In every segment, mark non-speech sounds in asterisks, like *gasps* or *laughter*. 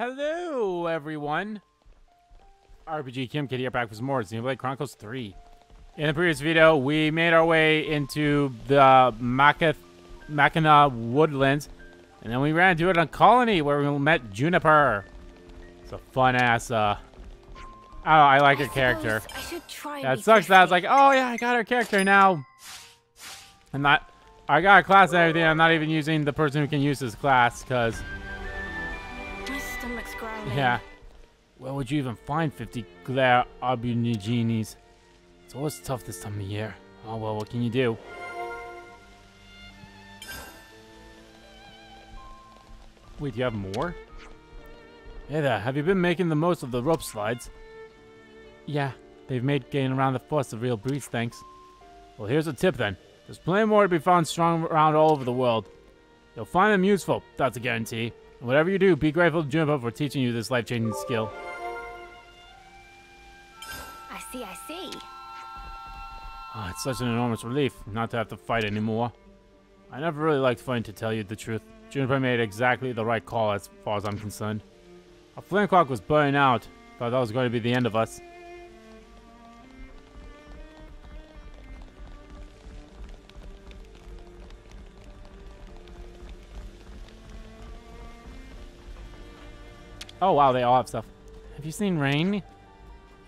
Hello, everyone. RPG Kingdomkid here back with some more Xenoblade Chronicles 3. In the previous video, we made our way into the Makath, Machina Woodlands, and then we ran to it on Colony where we met Juniper. It's a fun ass, uh, oh, I like her character. I should Yeah, sucks that I was like, oh yeah, I got her character now. I'm not, I got a class and everything. I'm not even using the person who can use this class because Yeah. Where would you even find 50 glare aubergines? It's always tough this time of year. Oh well, what can you do? Wait, do you have more? Hey there, have you been making the most of the rope slides? Yeah, they've made getting around the forest a real breeze, thanks. Well, here's a tip then. There's plenty more to be found strung around all over the world. You'll find them useful, that's a guarantee. Whatever you do, be grateful to Juniper for teaching you this life-changing skill. I see, I see. Ah, it's such an enormous relief not to have to fight anymore. I never really liked fighting, to tell you the truth. Juniper made exactly the right call as far as I'm concerned. Our flame clock was burning out. Thought that was going to be the end of us. Oh wow, they all have stuff. Have you seen Rain?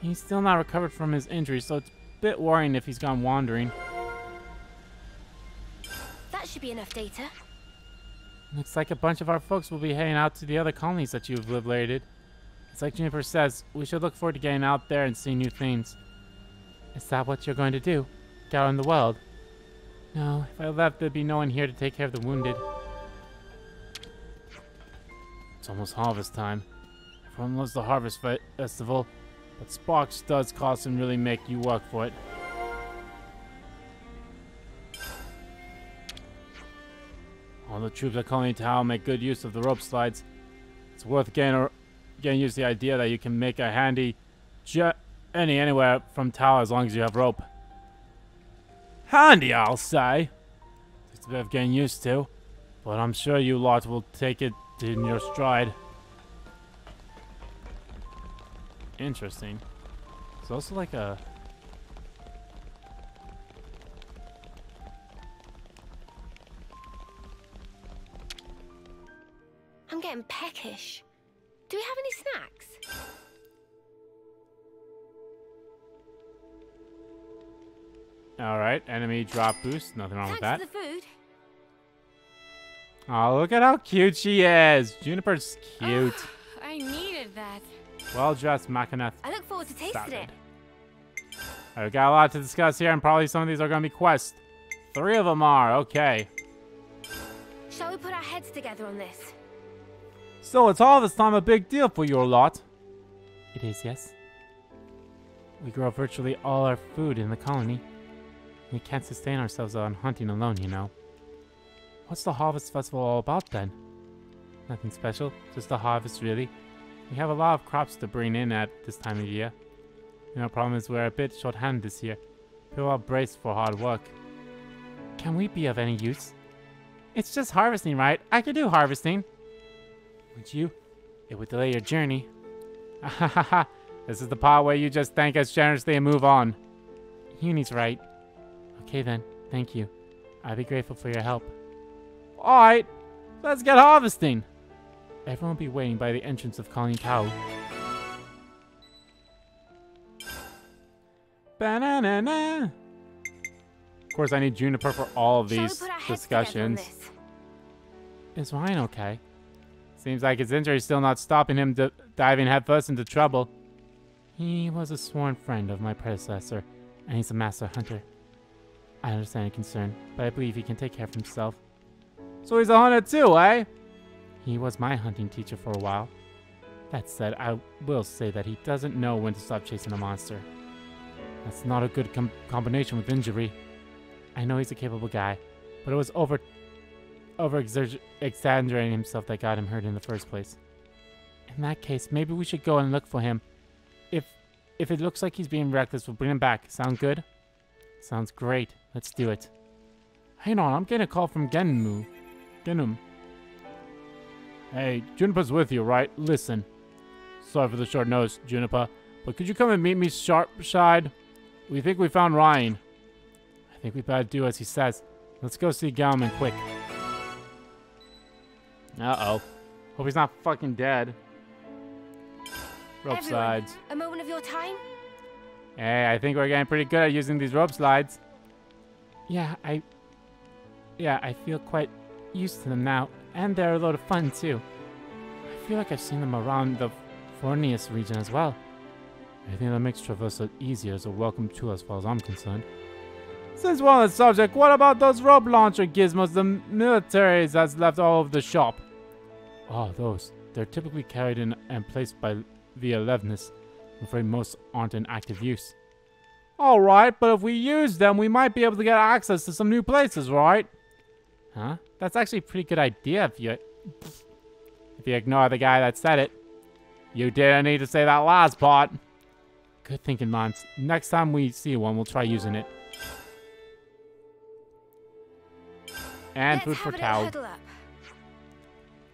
He's still not recovered from his injury, so it's a bit worrying if he's gone wandering. That should be enough data. Looks like a bunch of our folks will be heading out to the other colonies that you've liberated. It's like Juniper says, we should look forward to getting out there and seeing new things. Is that what you're going to do? Get out in the world? No, if I left, there'd be no one here to take care of the wounded. It's almost harvest time. Everyone loves the harvest festival, but Sparks does cost and really make you work for it. All the troops at Colony Tau make good use of the rope slides. It's worth getting, a, getting used to the idea that you can make a handy jet any anywhere from tower as long as you have rope. Handy, I'll say. It's a bit of getting used to, but I'm sure you lot will take it in your stride. Interesting. It's also like a I'm getting peckish. Do we have any snacks? all right enemy drop boost. Nothing wrong with that. for the food. Oh, look at how cute she is. Juniper's cute. I needed that. Well dressed Machinath. I look forward to tasting it. Alright, we got a lot to discuss here, and probably some of these are going to be quests. Three of them are, okay. Shall we put our heads together on this? So it's all this time a big deal for your lot. It is, yes. We grow virtually all our food in the colony. We can't sustain ourselves on hunting alone, you know. What's the Harvest Festival all about then? Nothing special, just a harvest, really. We have a lot of crops to bring in at this time of year. Only problem is we're a bit short-handed this year. People are braced for hard work. Can we be of any use? It's just harvesting, right? I could do harvesting. Would you? It would delay your journey. Ha ha ha. this is the part where you just thank us generously and move on. Eunie's right. Okay then, thank you. I'd be grateful for your help. Alright, let's get harvesting. Everyone will be waiting by the entrance of Colony Tau. Banana. Of course, I need Juniper for all of these put our heads together on discussions. Is Ryan okay? Seems like his injury is still not stopping him diving headfirst into trouble. He was a sworn friend of my predecessor, and he's a master hunter. I understand your concern, but I believe he can take care of himself. So he's a hunter too, eh? He was my hunting teacher for a while. That said, I will say that he doesn't know when to stop chasing a monster. That's not a good com- combination with injury. I know he's a capable guy, but it was over over exaggerating himself that got him hurt in the first place. In that case, maybe we should go and look for him. If if it looks like he's being reckless, we'll bring him back. Sound good? Sounds great. Let's do it. Hang on, I'm getting a call from Genmu. Genum. Hey, Juniper's with you, right? Listen. Sorry for the short notice, Juniper, but could you come and meet me sharpside? We think we found Ryan. I think we better do as he says. Let's go see Galman quick. Uh-oh. Hope he's not fucking dead. Rope Everyone, slides. A moment of your time? Hey, I think we're getting pretty good at using these rope slides. Yeah, I... Yeah, I feel quite used to them now. And they're a lot of fun, too. I feel like I've seen them around the Fornis region as well. I think that makes traversal easier as a welcome tool as far as I'm concerned. Since we're on the subject, what about those rope launcher gizmos the military has left all over the shop? Oh, those. They're typically carried in and placed by via Levnis. I'm afraid most aren't in active use. Alright, but if we use them, we might be able to get access to some new places, right? Huh? That's actually a pretty good idea if you... If you ignore the guy that said it. You didn't need to say that last part. Good thinking, Mons. Next time we see one, we'll try using it. And Let's food for have a little Tau. huddle.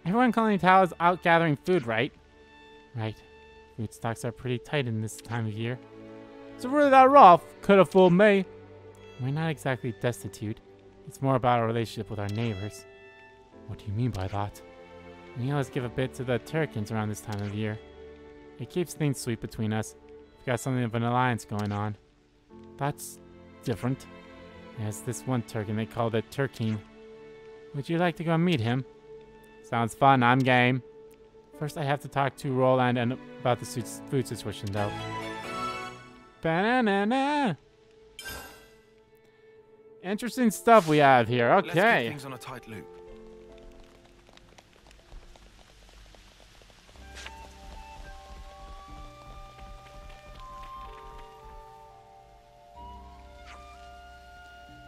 Everyone calling Tau is out gathering food, right? Right. Food stocks are pretty tight in this time of year. So really that rough? Could have fooled me. We're not exactly destitute. It's more about our relationship with our neighbors. What do you mean by that? We always give a bit to the Tirkins around this time of year. It keeps things sweet between us. We've got something of an alliance going on. That's different. There's this one Tirkin they call the Turkine. Would you like to go meet him? Sounds fun, I'm game. First, I have to talk to Roland and about the food situation, though. Banana. Interesting stuff we have here. Let's keep Okay. things on a tight loop.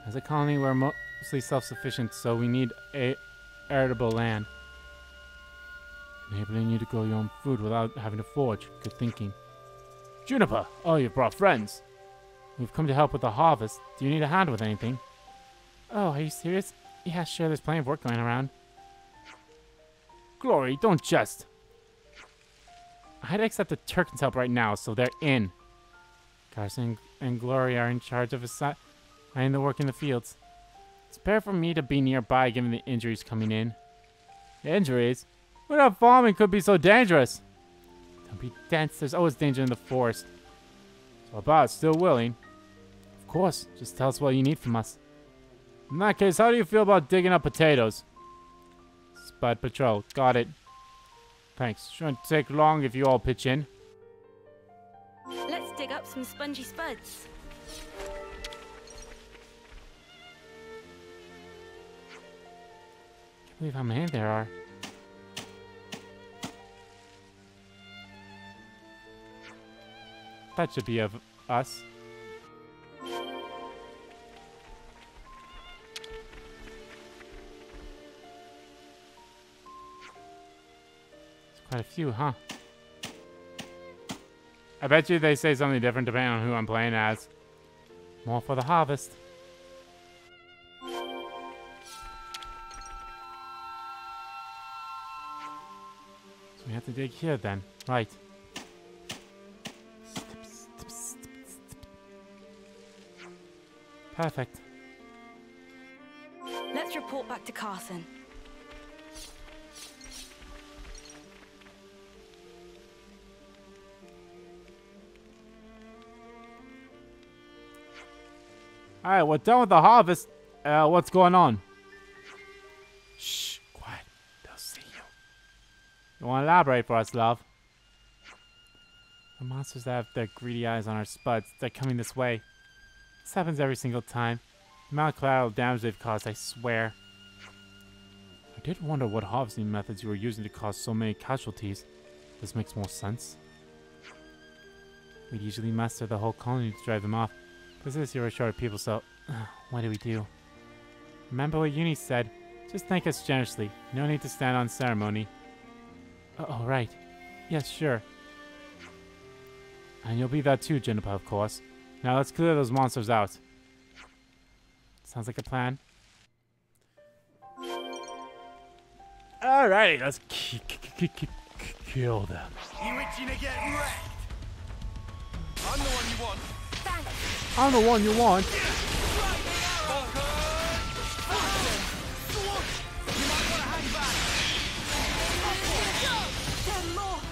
As a colony, we're mostly self-sufficient, so we need a arable land. Enabling you to grow your own food without having to forage. Good thinking. Juniper! Oh, you brought friends. We've come to help with the harvest. Do you need a hand with anything? Oh, are you serious? Yeah, sure, there's plenty of work going around. Glory, don't jest. I'd accept the Tirkins' help right now, so they're in. Carson and Glory are in charge of assi- assigning the work in the fields. It's better for me to be nearby given the injuries coming in. Injuries? What up farming could be so dangerous? Don't be dense, there's always danger in the forest. So about still willing. Of course, just tell us what you need from us. In that case, how do you feel about digging up potatoes? Spud Patrol, got it. Thanks. Shouldn't take long if you all pitch in. Let's dig up some spongy spuds. Can't believe how many there are. That should be of us. Quite a few, huh? I bet you they say something different depending on who I'm playing as. More for the harvest. So we have to dig here then. Right. Perfect. Let's report back to Carson. Alright, we're done with the harvest. Uh, what's going on? Shh, quiet. They'll see you. You want to elaborate for us, love? The monsters that have their greedy eyes on our spuds, they're coming this way. This happens every single time. The amount of collateral damage they've caused, I swear. I did wonder what harvesting methods you were using to cause so many casualties. This makes more sense. We'd usually muster the whole colony to drive them off. This is your short people, so *sighs* what do we do? Remember what Uni said. Just thank us generously. No need to stand on ceremony. Oh, oh, right. Yes, sure. And you'll be that too, Juniper, of course. Now let's clear those monsters out. Sounds like a plan. Alrighty, let's kill them. I'm the one you want. I'm the one you want.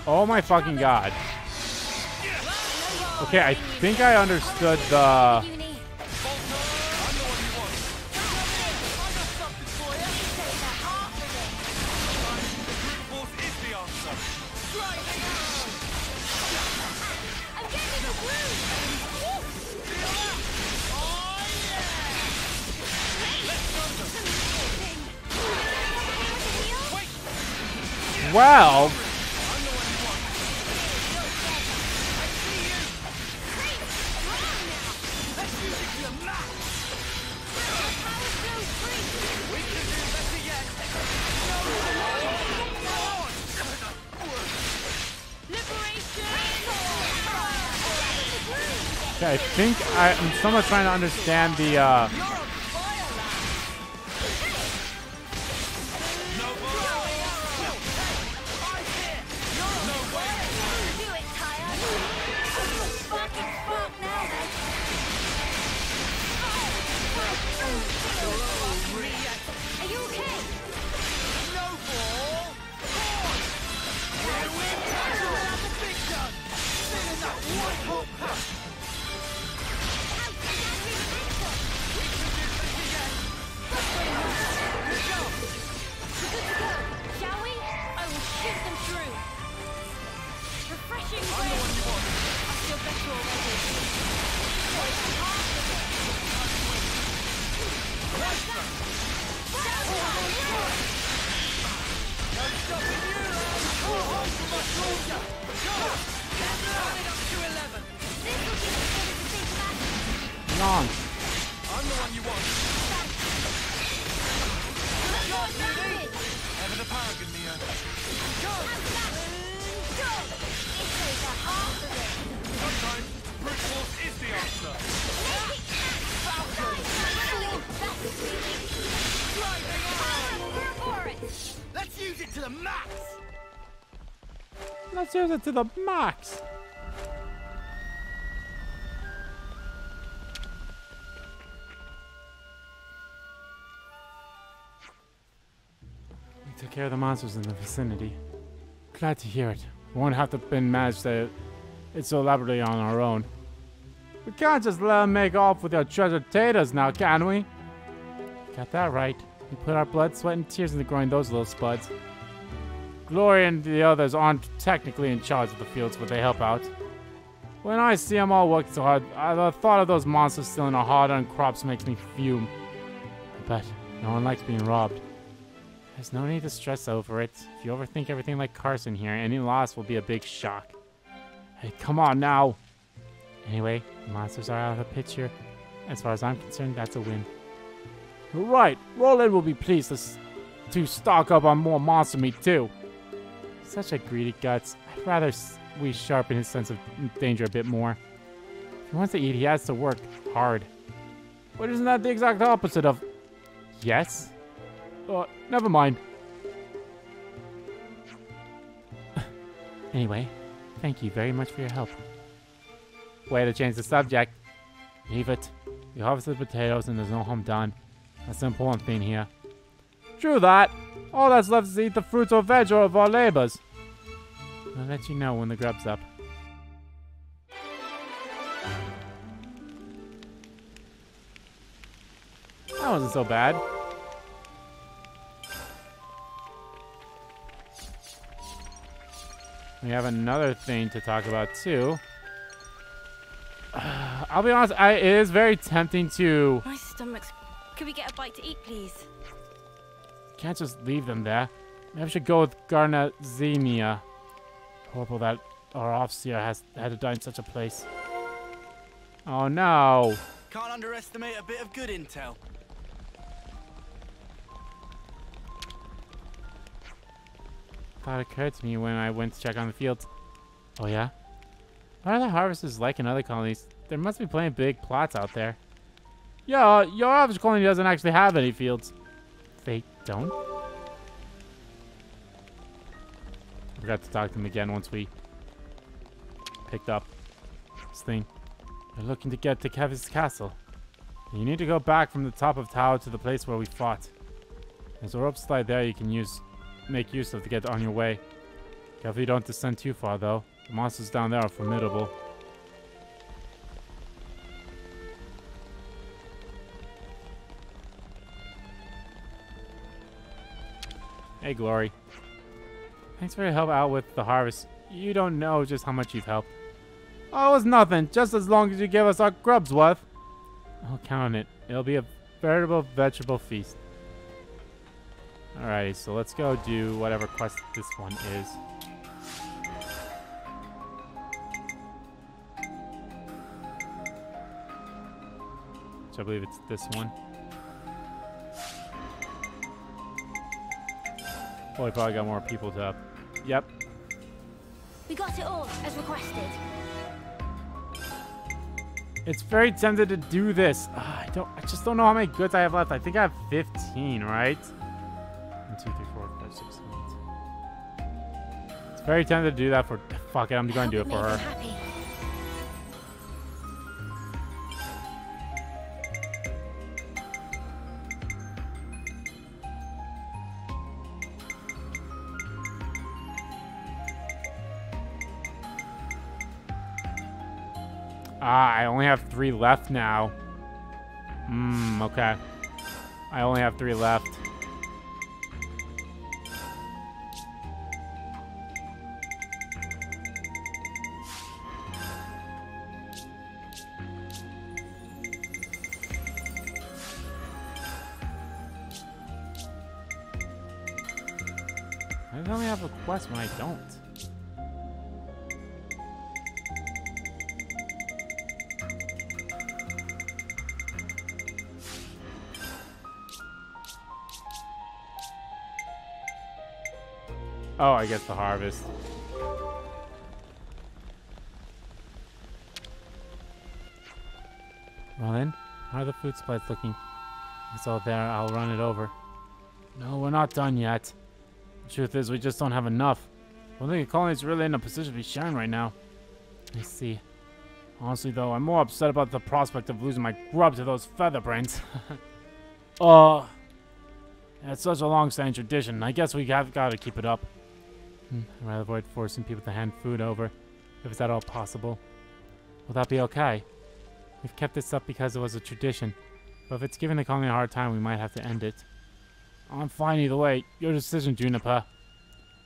Oh my fucking god. Okay, I think I understood the. Well, okay, I think I, I'm somewhat trying to understand the. Uh, to the max. Let's use it to the max. We took care of the monsters in the vicinity. Glad to hear it. We won't have to been managed to it so elaborately on our own. We can't just let them make off with our treasure taters now, can we? Got that right. We put our blood, sweat, and tears into growing those little spuds. Glory and the others aren't technically in charge of the fields, but they help out. When I see them all working so hard, the thought of those monsters stealing our hard-earned crops makes me fume. But no one likes being robbed. There's no need to stress over it. If you overthink everything like Carson here, any loss will be a big shock. Hey, come on now! Anyway, the monsters are out of the picture. As far as I'm concerned, that's a win. Right. Roland will be pleased to, to stock up on more monster meat too. Such a greedy guts. I'd rather we sharpen his sense of danger a bit more. If he wants to eat, he has to work hard. But isn't that the exact opposite of... Yes? Uh, never mind. *sighs* anyway, thank you very much for your help. Way to change the subject. Leave it. We harvested the potatoes and there's no harm done. That's the important thing here. True that. All that's left is to eat the fruits or veg of our labors. I'll let you know when the grub's up. That wasn't so bad. We have another thing to talk about too. *sighs* I'll be honest, I, it is very tempting to My stomach's. Could we get a bite to eat, please? Can't just leave them there. Maybe I should go with Garnazenia. Horrible that our officer has had to die in such a place. Oh no. Can't underestimate a bit of good intel. Thought occurred to me when I went to check on the fields. Oh yeah? What are the harvests like in other colonies? There must be plenty of big plots out there. Yeah, your average colony doesn't actually have any fields. Don't? forgot to talk to him again once we picked up this thing. You're looking to get to Keves castle. You need to go back from the top of tower to the place where we fought. There's a rope slide there you can use, make use of to get on your way. Careful you don't descend too far though. The monsters down there are formidable. Hey, Glory. Thanks for your help out with the harvest. You don't know just how much you've helped. Oh, it was nothing. Just as long as you give us our grubs worth. I'll count on it. It'll be a veritable vegetable feast. Alrighty, so let's go do whatever quest this one is. I believe it's this one. Oh, we probably got more people to up. Yep. We got it all, as requested. It's very tempted to do this. Ah, I don't. I just don't know how many goods I have left. I think I have 15, right? One, two, three, four, five, six, seven, eight. It's very tempted to do that for. Fuck it. I'm going to do it for her. Happy. Three left now. Hmm. Okay. I only have three left. Guess the harvest. Well then, how are the food supplies looking? It's all there, I'll run it over. No, we're not done yet. The truth is, we just don't have enough. I don't think the colony's really in a position to be sharing right now. I see. Honestly, though, I'm more upset about the prospect of losing my grub to those featherbrains. *laughs* uh, it's such a long-standing tradition. I guess we have got to keep it up. Hmm, I'd rather avoid forcing people to hand food over, if it's at all possible. Will that be okay? We've kept this up because it was a tradition, but if it's giving the colony a hard time, we might have to end it. I'm fine either way. Your decision, Juniper.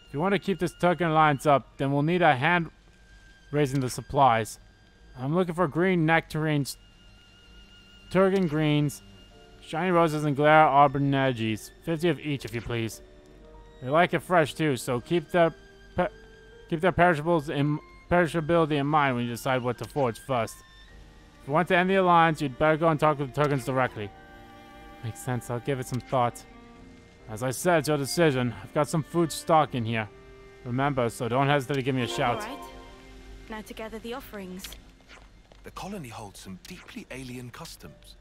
If you want to keep this Tirkin alliance up, then we'll need a hand raising the supplies. I'm looking for green nectarines, Turgan greens, shiny roses, and glare aubergines. 50 of each, if you please. They like it fresh too, so keep their pe keep their perishables in perishability in mind when you decide what to forge first. If you want to end the alliance, you'd better go and talk with the Tirkins directly. Makes sense. I'll give it some thought. As I said, it's your decision. I've got some food stock in here. Remember, so don't hesitate to give me a shout. All right. Now to gather the offerings. The colony holds some deeply alien customs.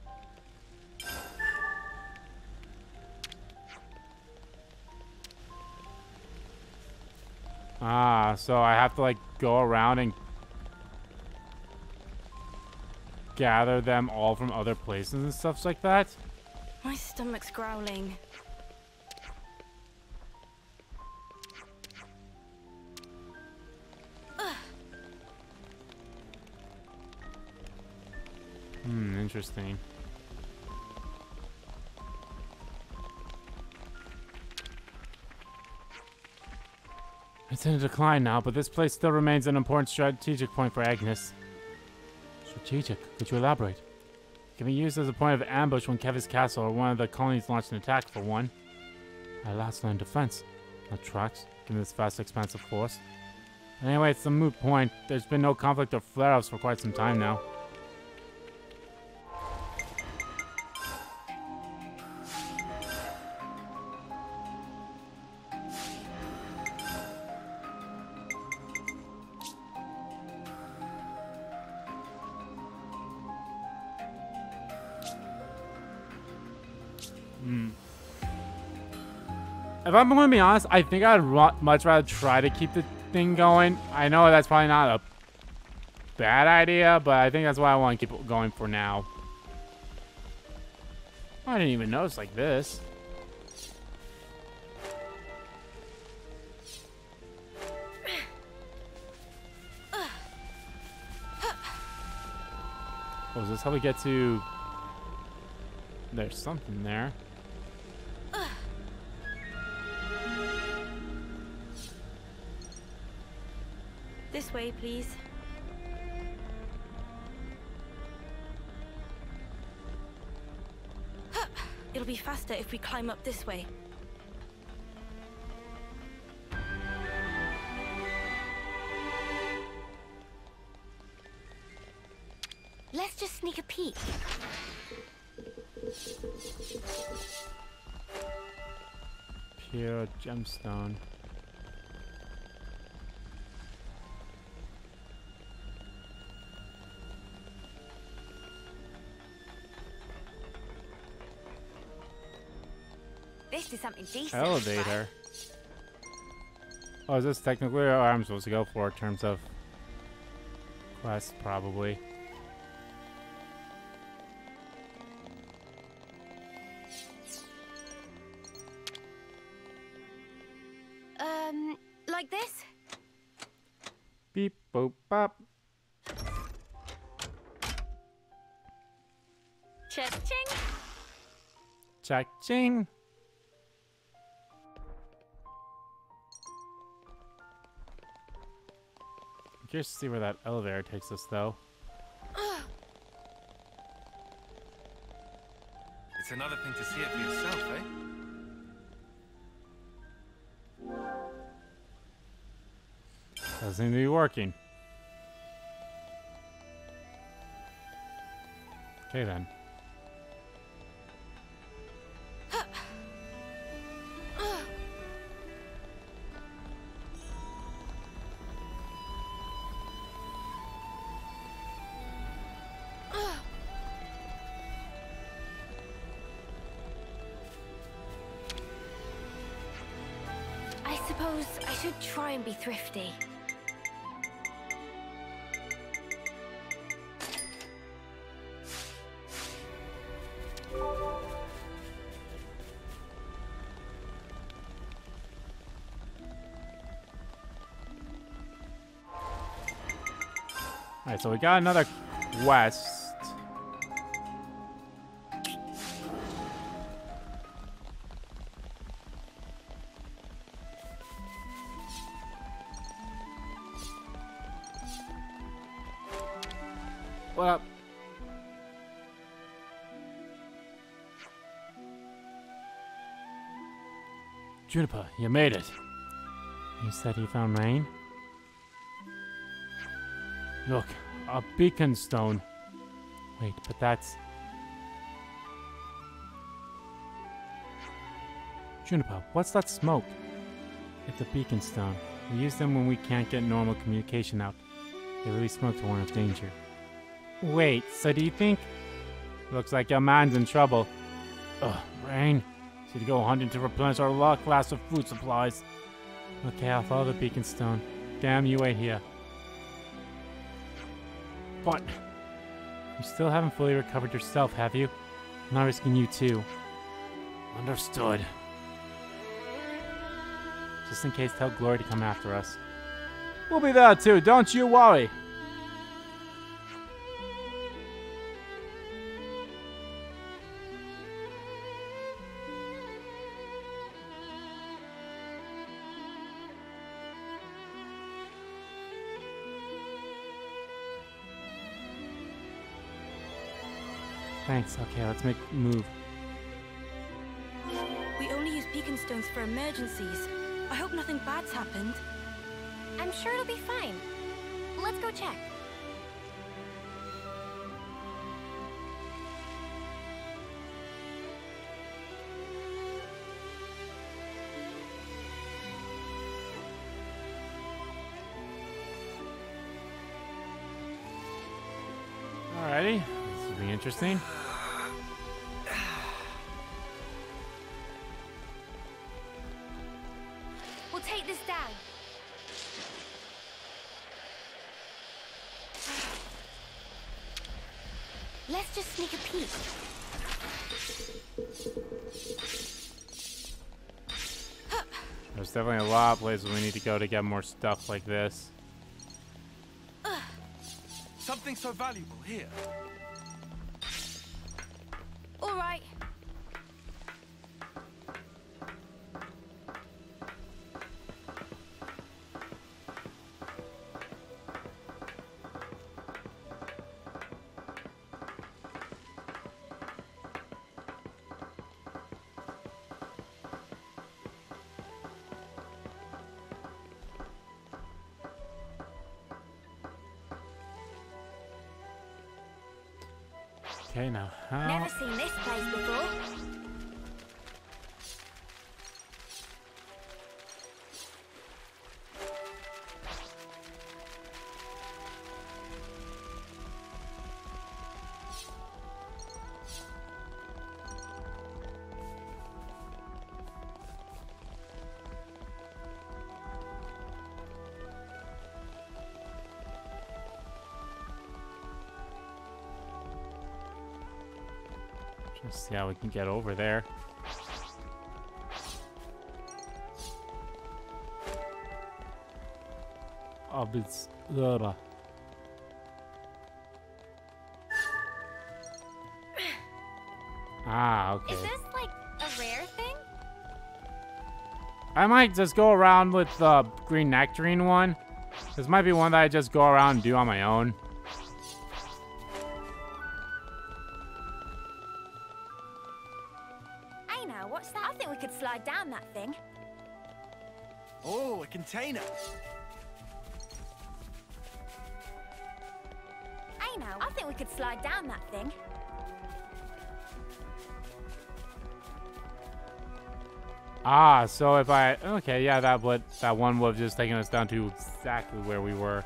Ah, so I have to like go around and gather them all from other places and stuff like that? My stomach's growling. Hmm, interesting. It's in a decline now, but this place still remains an important strategic point for Agnus. Strategic? Could you elaborate? It can be used as a point of ambush when Keves Castle or one of the colonies launch an attack, for one. Our last line defense. That tracks, given this vast expanse of force. Anyway, it's a moot point. There's been no conflict or flare-ups for quite some time now. I'm going to be honest, I think I'd much rather try to keep the thing going. I know that's probably not a bad idea, but I think that's why I want to keep it going for now. I didn't even it's like this. Is this how we get to... There's something there. Way, please. It'll be faster if we climb up this way. Let's just sneak a peek. Pure gemstone. Something decent. Elevator. Oh, is this technically where I'm supposed to go for in terms of quest? Probably. Um, like this? Beep, boop, bop. Cha-ching! Check, curious to see where that elevator takes us, though. It's another thing to see it for yourself, eh? Doesn't seem to be working. Okay, then. And be thrifty. Alright, so we got another quest. Juniper, you made it. He said he found rain? Look, a beacon stone. Wait, but that's... Juniper, what's that smoke? It's a beacon stone. We use them when we can't get normal communication out. They release smoke to warn of danger. Wait, so do you think... Looks like your man's in trouble. Ugh, Rain. Should go hunting to replenish our lock glass of food supplies. Okay, I'll follow the beacon stone. Damn, you wait here. But you still haven't fully recovered yourself, have you? I'm not risking you too. Understood. Just in case, tell Glory to come after us. We'll be there too, don't you worry. Thanks. Okay, let's make move. We only use beacon stones for emergencies. I hope nothing bad's happened. I'm sure it'll be fine. Let's go check. Alrighty, this will be interesting. Let's just sneak a peek. There's definitely a lot of places we need to go to get more stuff like this. Something so valuable here. See how we can get over there. Oh, it's ugh. Ah, okay. Is this like a rare thing? I might just go around with the green nectarine one. This might be one that I just go around and do on my own. So if I okay, yeah, that would that one would have just taken us down to exactly where we were.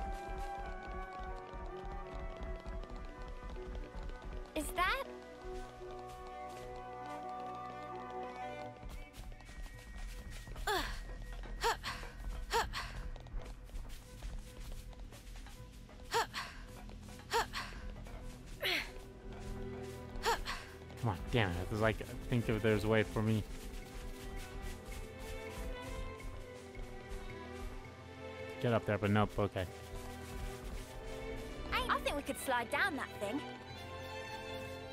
Is that? Come on, damn it! It's like I think if there's a way for me. Get up there, but nope. Okay. I think we could slide down that thing.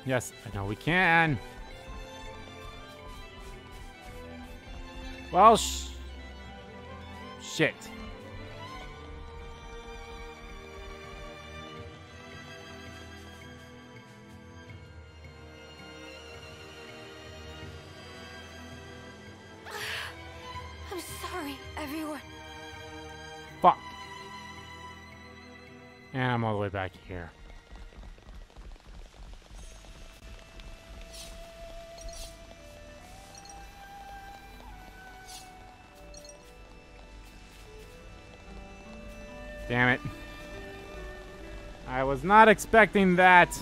Yes, I know we can. Well, sh shit. Back here. Damn it. I was not expecting that.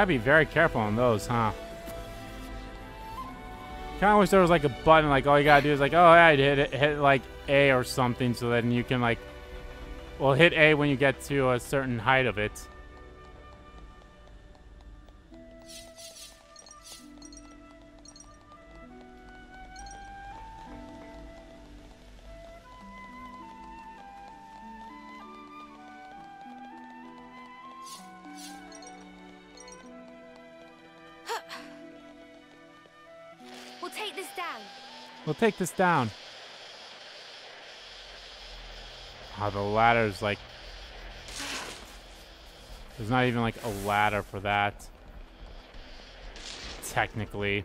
Gotta be very careful on those, huh? Kinda wish there was like a button, like all you gotta do is like, oh yeah, hit it, hit like A or something, so then you can like, well, hit A when you get to a certain height of it. Take this down. Oh, the ladder's like. There's not even like a ladder for that. Technically.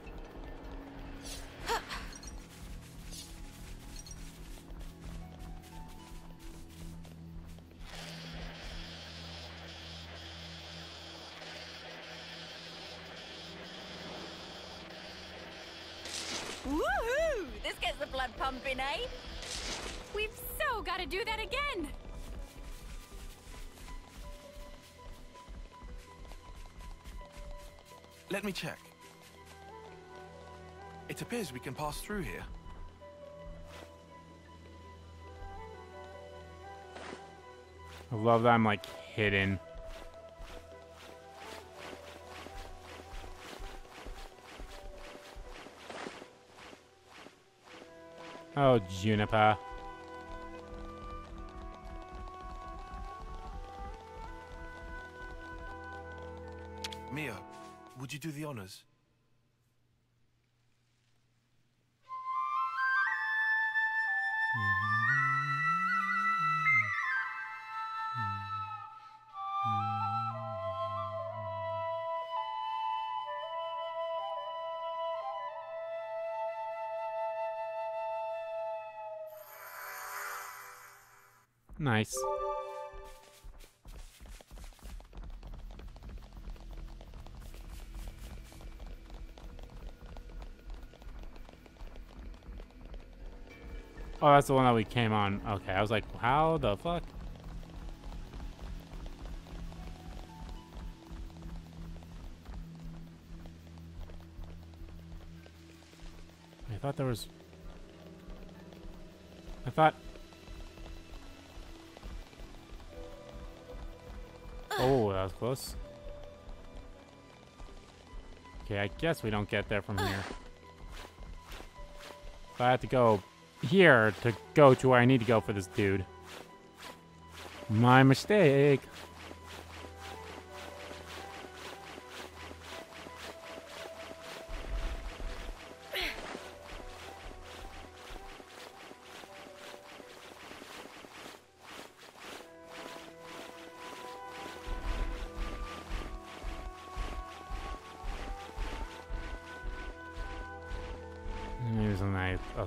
Check. It appears we can pass through here. I love that I'm like hidden. Oh, Juniper. Would you do the honors? Nice. Oh, that's the one that we came on. Okay, I was like, how the fuck? I thought there was... I thought... Oh, that was close. Okay, I guess we don't get there from here. If I have to go here to go to where I need to go for this dude. My mistake.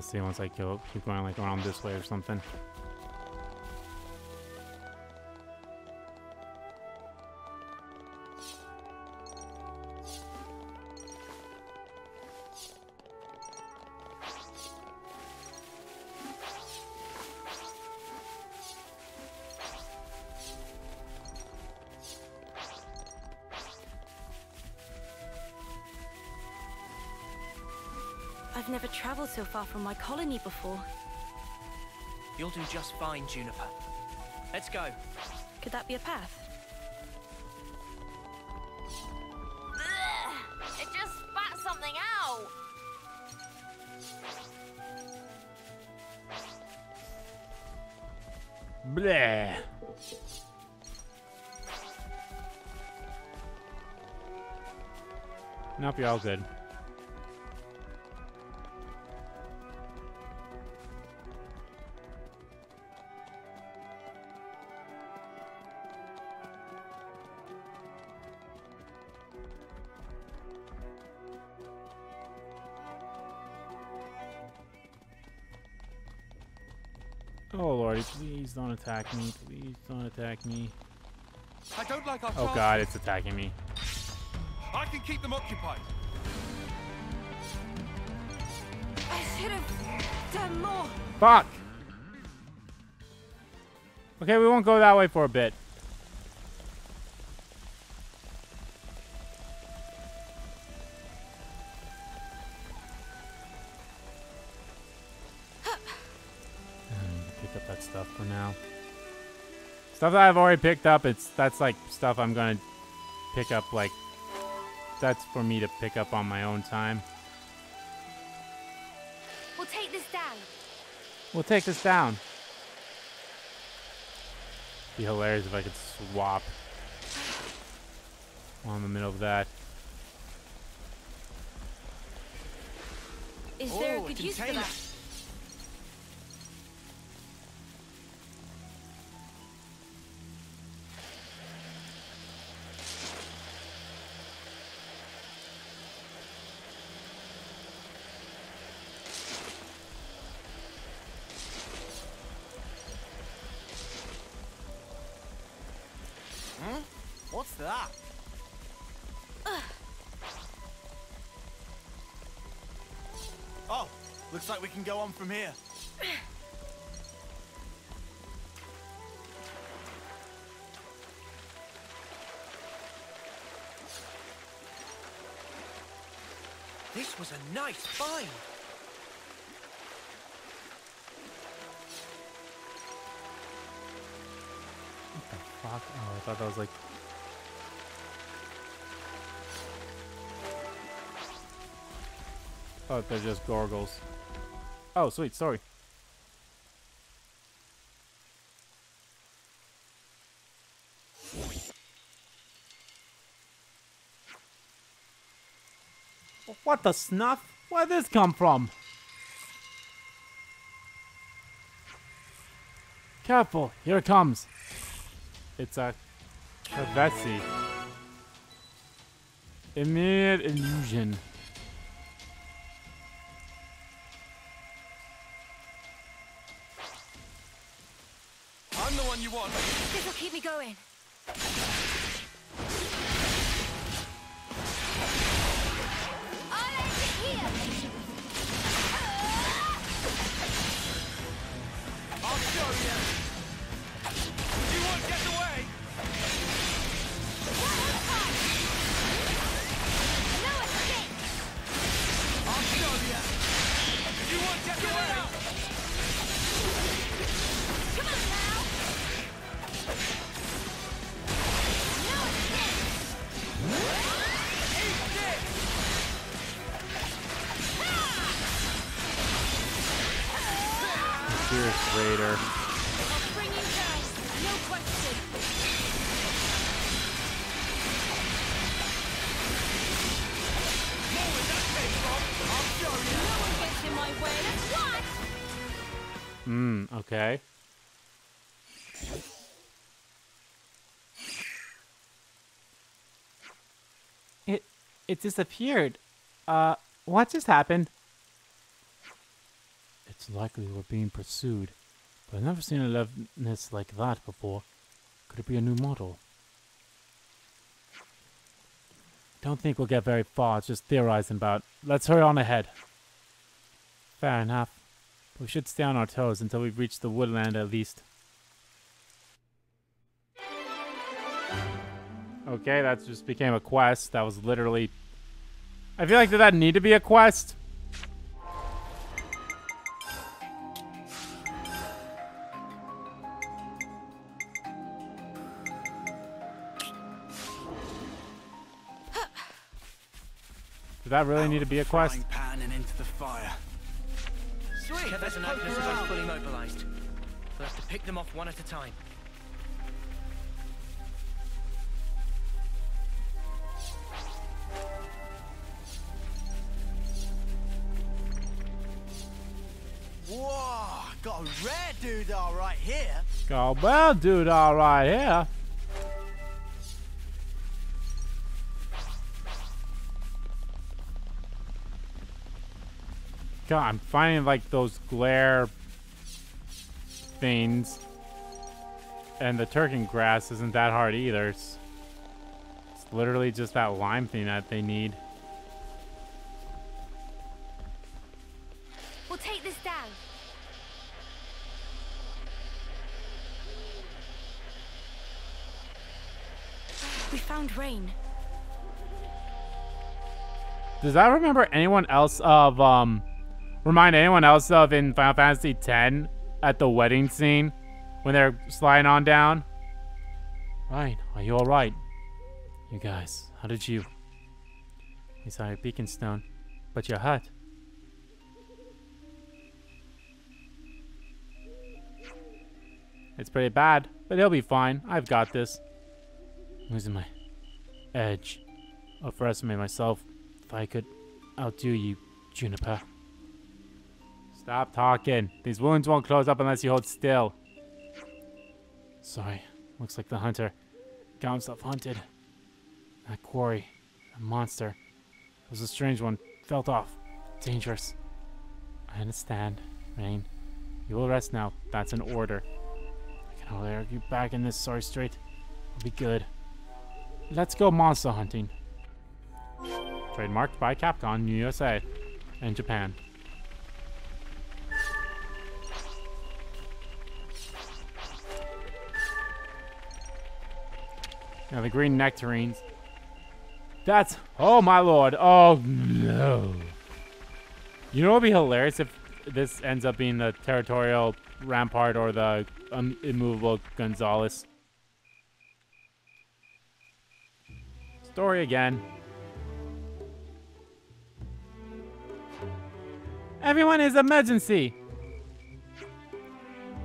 See once I kill, keep going like around this way or something. I've never traveled so far from my colony before. You'll do just fine, Juniper. Let's go. Could that be a path? It just spat something out. Bleh. Nope, you're all good. Attack me. Please don't attack me. I don't like our Oh chances. god, it's attacking me. I can keep them occupied. I should have done more. Fuck! Okay, we won't go that way for a bit. Stuff that I've already picked up, it's that's like stuff I'm gonna pick up like that's for me to pick up on my own time. We'll take this down. We'll take this down. Be hilarious if I could swap while I'm in the middle of that. Is there a Oh, a good use for that? Like we can go on from here. This was a nice find. What the fuck? Oh, I thought that was like. Oh, they're just gorgles. Oh, sweet. Sorry. What the snuff? Where'd this come from? Careful, here it comes. It's a Kevesi. Immediate illusion. Keep It disappeared. Uh, what just happened? It's likely we're being pursued, but I've never seen a Levnis like that before. Could it be a new model? Don't think we'll get very far, just theorizing about. Let's hurry on ahead. Fair enough. We should stay on our toes until we reach the woodland at least. Okay, that just became a quest. That was literally... I feel like did that need to be a quest? Did that really need to be a quest? Pan and into the fire. Sweet. Keves and Agnus are both fully mobilized. We'll have to pick them off one at a time. Well, dude, all right here. God, I'm finding like those glare things. And the Tirkin grass isn't that hard either. It's, it's literally just that lime thing that they need. We found rain. Does that remember anyone else of um remind anyone else of in Final Fantasy X at the wedding scene when they're sliding on down? Right, are you alright? You guys, how did you? We saw your beacon stone, but your hut. It's pretty bad, but he'll be fine. I've got this. Losing my edge. Overestimate myself if I could outdo you, Juniper. Stop talking. These wounds won't close up unless you hold still. Sorry. Looks like the hunter got himself hunted. That quarry, a monster, It was a strange one. Felt off. Dangerous. I understand, Rain. You will rest now. That's an order. I can only argue back in this sorry strait. I'll be good. Let's go monster hunting. Trademarked by Capcom USA and Japan. Now the green nectarines. That's oh my lord. Oh no. You know what would be hilarious if this ends up being the territorial rampart or the um, immovable Gonzalez. Story again. Everyone is emergency.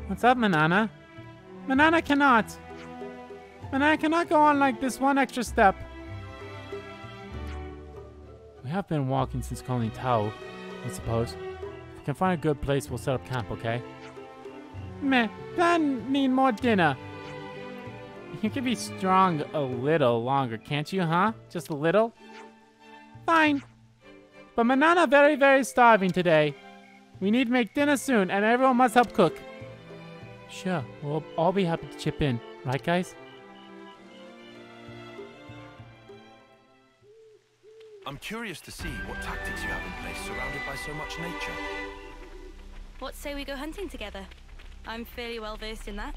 What's up, Manana? Manana cannot. Manana cannot go on like this one extra step. We have been walking since Colony Tau, I suppose. If we can find a good place, we'll set up camp, okay? Meh, I need more dinner. You can be strong a little longer, can't you, huh? Just a little? Fine. But Manana very, very starving today. We need to make dinner soon, and everyone must help cook. Sure, we'll all be happy to chip in. Right, guys? I'm curious to see what tactics you have in place surrounded by so much nature. What say we go hunting together? I'm fairly well versed in that.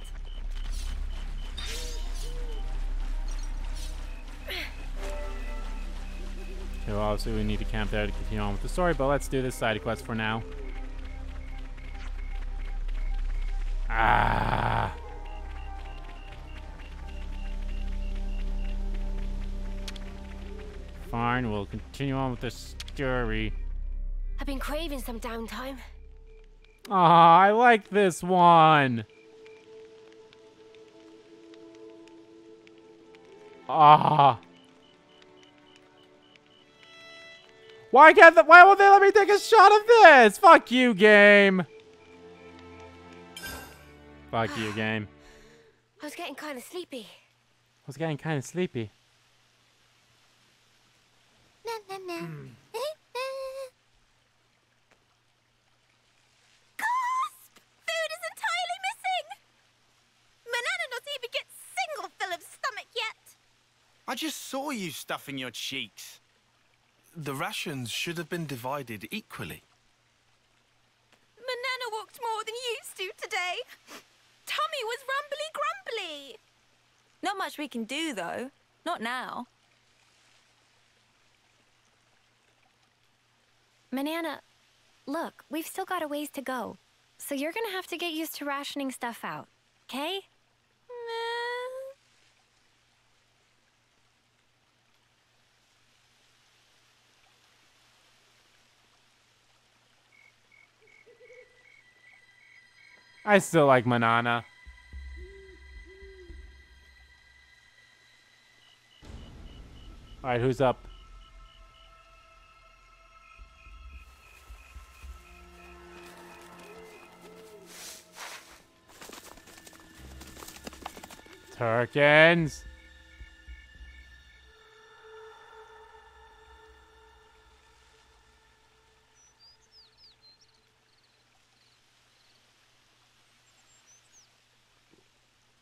Okay, obviously we need to camp there to continue on with the story, but let's do this side quest for now. Ah. Fine, we'll continue on with the story. I've been craving some downtime. Ah, I like this one. Ah. Why can't the, why won't they let me take a shot of this? Fuck you, game. Fuck you, *sighs* game. I was getting kind of sleepy. I was getting kind of sleepy. Na, na, na. Hmm. Gasp! Food is entirely missing! Manana not even get single fill of stomach yet! I just saw you stuffing your cheeks. The rations should have been divided equally. Manana walked more than used to today. Tummy was rumbly grumbly. Not much we can do, though. Not now. Manana, look, we've still got a ways to go. So you're gonna have to get used to rationing stuff out, okay? I still like Manana. Alright, who's up? Tirkins!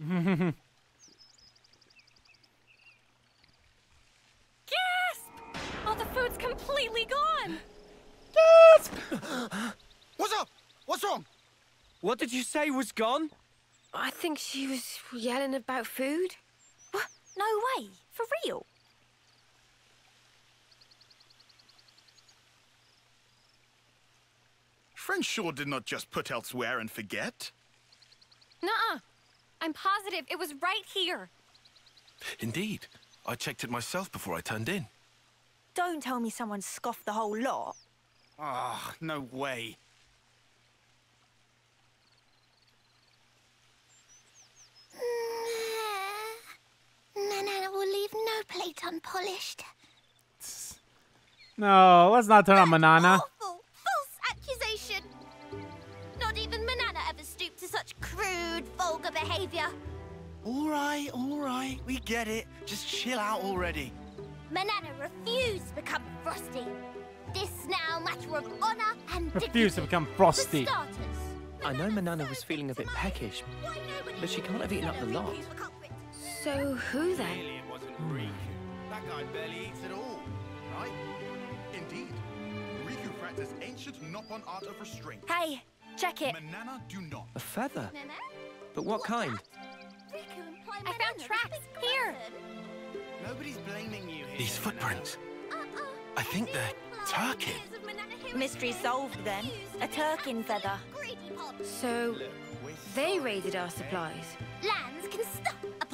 Gasp! All the food's completely gone! What's up? What's wrong? What did you say was gone? I think she was yelling about food. What? No way! For real? Friend sure did not just put elsewhere and forget. Nuh-uh. I'm positive it was right here. Indeed. I checked it myself before I turned in. Don't tell me someone scoffed the whole lot. Ah, no way. Manana will leave no plate unpolished. No, let's not turn on Manana. Awful, false accusation. Not even Manana ever stooped to such crude, vulgar behavior. All right, all right, we get it. Just chill out already. Manana refused to become Frosty. This now matter of honor and refused to dignity. become For Frosty. starters, I know Manana was feeling a bit peckish, but she can't have eaten up the lot. Who's the culprit? So who then? Really, it wasn't Riku. That guy barely eats at all, right? Indeed. Riku practice ancient Nopon art of restraint. Hey, check it. Manana do not. A feather? Nana? But what kind? Riku I found Manana was tracks. Here. Nobody's blaming you here. These footprints. Uh-uh. I think they're Years Tirkin. Mystery solved then. A Tirkin feather. So, they raided our supplies. Lanz can stop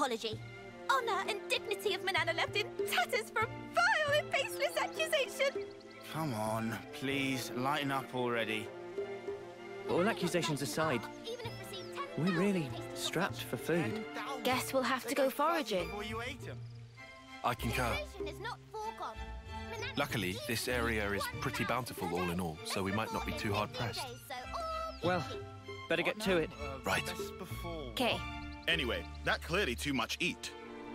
apology. Honor and dignity of Manana left in tatters from vile and baseless accusation. Come on, please, lighten up already. All accusations aside, Even if received 10 we're really strapped for food. Guess we'll have to go foraging. Before you ate 'em. I concur. is not foregone. Manana Luckily, this area is pretty bountiful all in all, so we might not be too hard pressed. Well, better get to it. Right. Okay, Anyway, that clearly too much eat.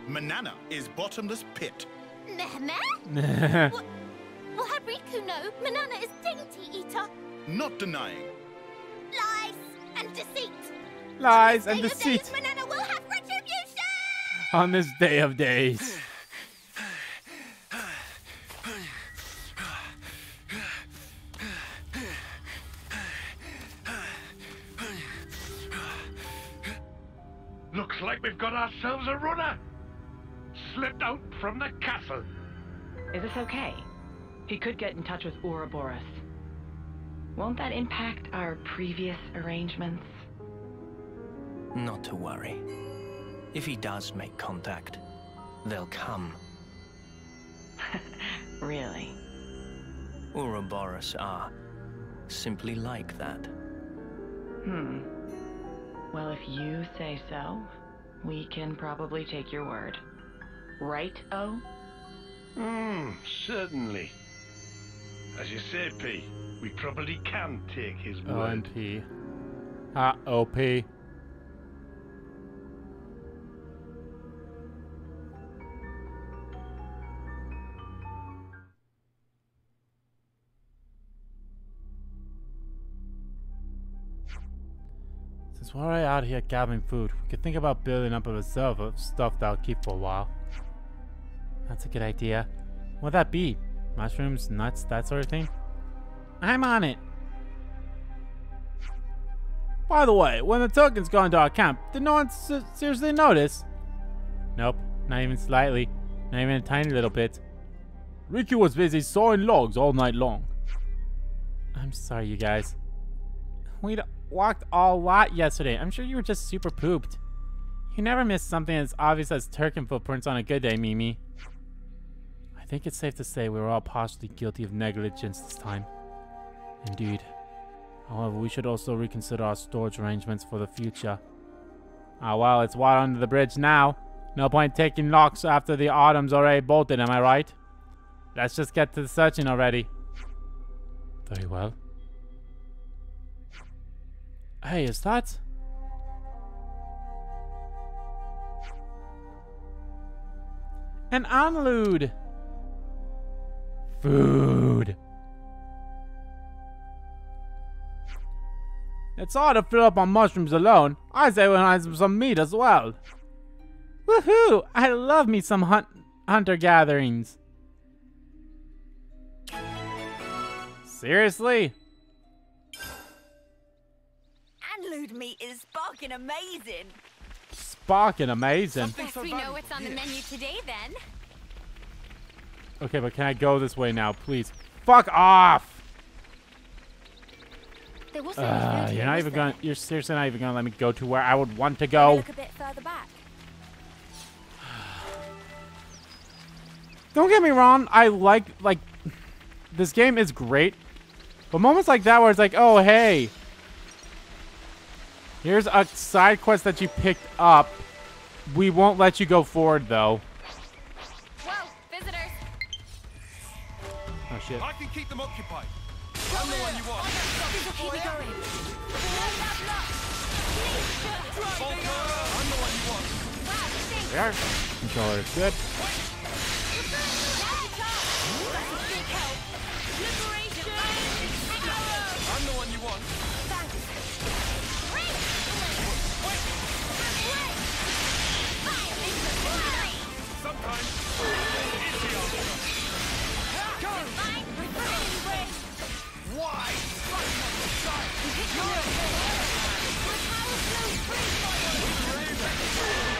Manana is bottomless pit. Meh meh? Well, how Riku know Manana is dainty eater? Not denying. Lies and deceit. Lies and Day deceit days, Manana will have retribution! on this day of days. Looks like we've got ourselves a runner. Slipped out from the castle. Is this okay? He could get in touch with Ouroboros. Won't that impact our previous arrangements? Not to worry. If he does make contact, they'll come. *laughs* Really? Ouroboros are simply like that. Hmm. Well, if you say so, we can probably take your word. Right, O? Hmm, certainly. As you say, P, we probably can take his word. OMP. Ha, OP. Since we're already out here gathering food, we could think about building up a reserve of stuff that'll keep for a while. That's a good idea. What'd that be? Mushrooms, nuts, that sort of thing? I'm on it. By the way, when the tokens got into our camp, did no one seriously notice? Nope, not even slightly. Not even a tiny little bit. Riku was busy sawing logs all night long. I'm sorry, you guys. We walked a lot yesterday. I'm sure you were just super pooped. You never miss something as obvious as Tirkin footprints on a good day, Mimi. I think it's safe to say we were all partially guilty of negligence this time. Indeed. However, we should also reconsider our storage arrangements for the future. Ah, well, it's water under the bridge now. No point taking locks after the autumn's already bolted, am I right? Let's just get to the searching already. Very well. Hey, is that... An Anlude! Food! It's hard to fill up on mushrooms alone. I say we some, some meat as well. Woohoo! I love me some hunt hunter gatherings. Seriously? Anlude meat is sparking amazing. Sparking amazing. guess we know what's on the menu today then. Okay, but can I go this way now, please? Fuck off! There wasn't Uh, any you're not even gonna. You're seriously not even gonna let me go to where I would want to go. Look a bit further back. Don't get me wrong. I like like this game is great, but moments like that where it's like, oh hey, here's a side quest that you picked up. We won't let you go forward though. Whoa, visitors. Oh shit. I can keep them occupied. I'm the one you want. Keep it going. Volker, I'm the one you want. Controller is good. Sometimes it's the answer. Amazing.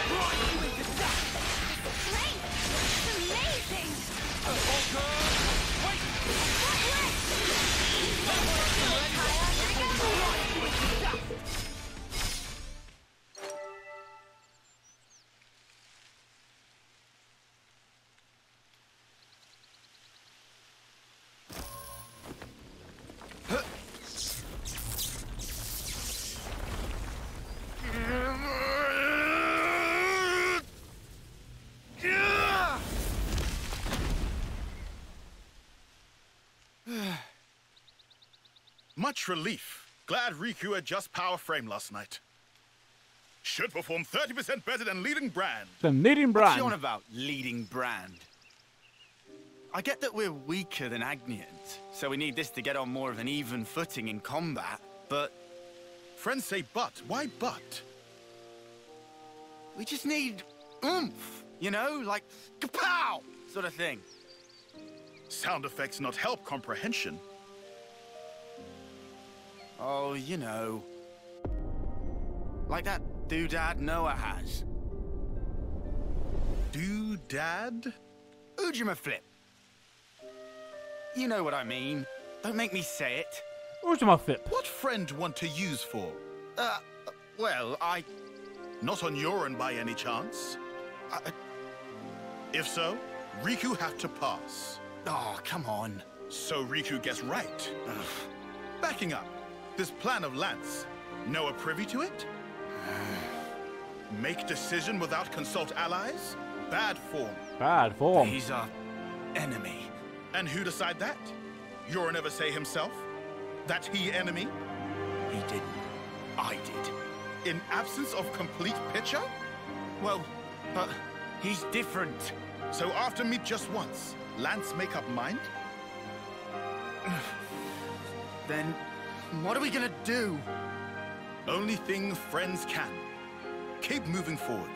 Much relief. Glad Riku had just power frame last night. Should perform 30% better than leading brand. The leading What's brand. you on about leading brand? I get that we're weaker than Agnians, so we need this to get on more of an even footing in combat, but Friends say but. Why but? we just need oomph, you know? Like, kapow! Sort of thing. Sound effects not help comprehension. Oh, you know. Like that doodad Noah has. Doodad? Ujima flip. You know what I mean. Don't make me say it. Ujima flip. What friend want to use for? Uh, well, I... Not on your end by any chance? I If so, Riku have to pass. oh, come on. So Riku gets right. Backing up, this plan of Lanz, Noah privy to it? Make decision without consult allies? Bad form. Bad form. He's our enemy. And who decide that? You'll never say himself? That he enemy? He didn't. I did. In absence of complete picture? Well, but he's different. So after meet just once, Lanz make up mind? Then what are we gonna do? Only thing friends can. Keep moving forward.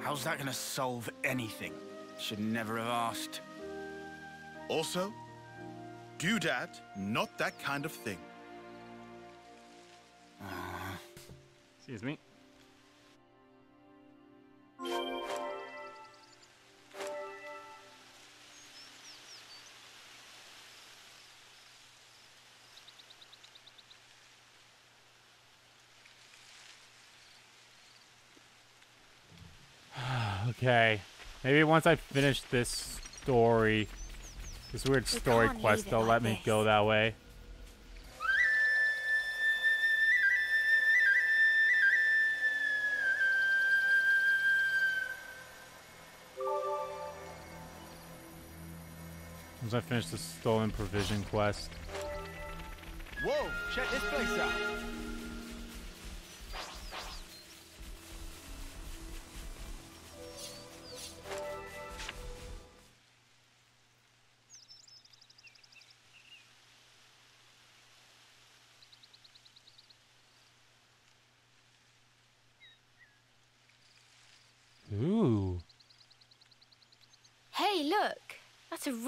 How's that gonna solve anything? Should never have asked. Also, doodad, not that kind of thing. Excuse me. Okay. Maybe once I finish this story, this weird story quest, leave it they'll like let me this. go that way. Once I finish the stolen provision quest. Whoa, check this place out.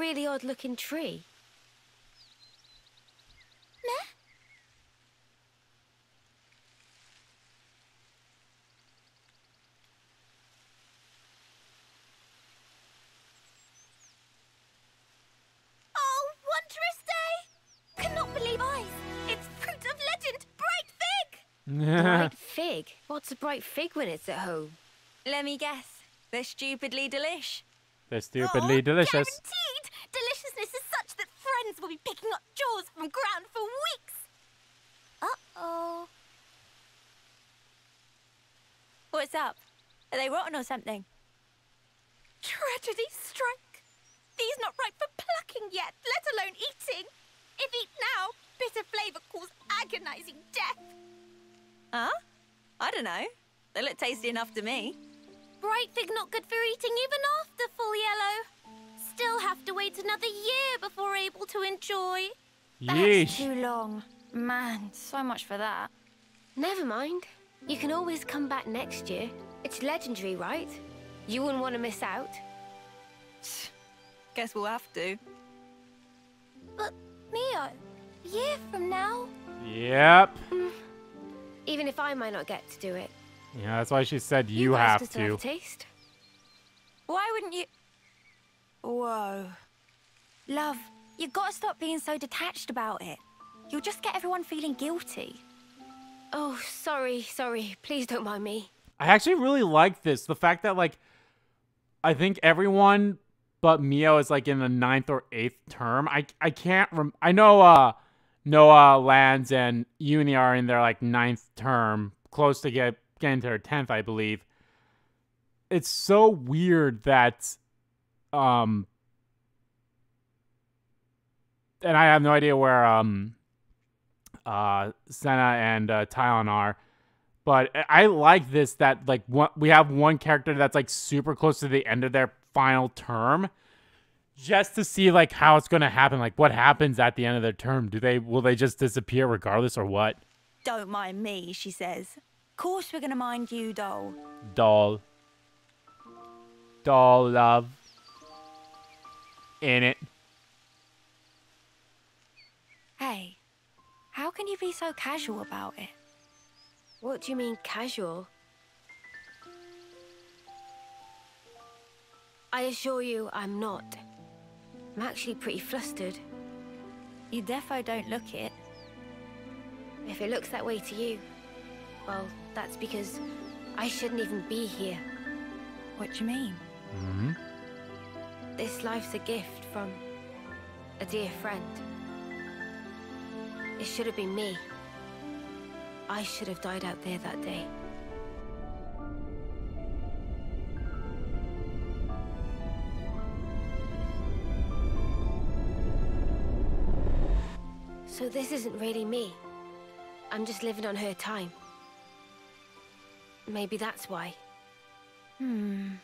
Really odd looking tree. Meh. Oh, wondrous day! Cannot believe eyes. It's fruit of legend, bright fig. Bright *laughs* fig? What's a bright fig when it's at home? Let me guess. They're stupidly delish. They're stupidly Oh, delicious. Guaranteed! Deliciousness is such that friends will be picking up jaws from ground for weeks. Uh-oh. What's up? Are they rotten or something? Tragedy strike. These not ripe for plucking yet, let alone eating. If eat now, bitter flavour cause agonizing death. Huh? I don't know. They look tasty enough to me. Bright fig not good for eating even after full yellow. Still have to wait another year before able to enjoy. That's too long. Man, so much for that. Never mind. You can always come back next year. It's legendary, right? You wouldn't want to miss out. Guess we'll have to. But, Mio, a year from now, Yep. Mm. Even if I might not get to do it. Yeah, that's why she said you, guys have can still to. have a taste. Why wouldn't you? Whoa. Love, you've gotta stop being so detached about it. You'll just get everyone feeling guilty. Oh, sorry, sorry. Please don't mind me. I actually really like this. The fact that like I think everyone but Mio is like in the ninth or eighth term. I I can't rem- I know uh Noah, Lanz, and Eunie are in their like ninth term, close to get getting to their tenth, I believe. It's so weird that um and I have no idea where um uh Sena and uh, Taion are. But I like this that like one, we have one character that's like super close to the end of their final term, just to see like how it's gonna happen. Like what happens at the end of their term? Do they will they just disappear regardless or what? Don't mind me, she says. Course we're gonna mind you, doll. Doll. Doll love. In it. Hey, how can you be so casual about it? What do you mean, casual? I assure you, I'm not. I'm actually pretty flustered. You defo don't look it. If it looks that way to you, well, that's because I shouldn't even be here. What do you mean? Mm-hmm. This life's a gift from a dear friend. It should have been me. I should have died out there that day. So this isn't really me. I'm just living on her time. Maybe that's why. Hmm.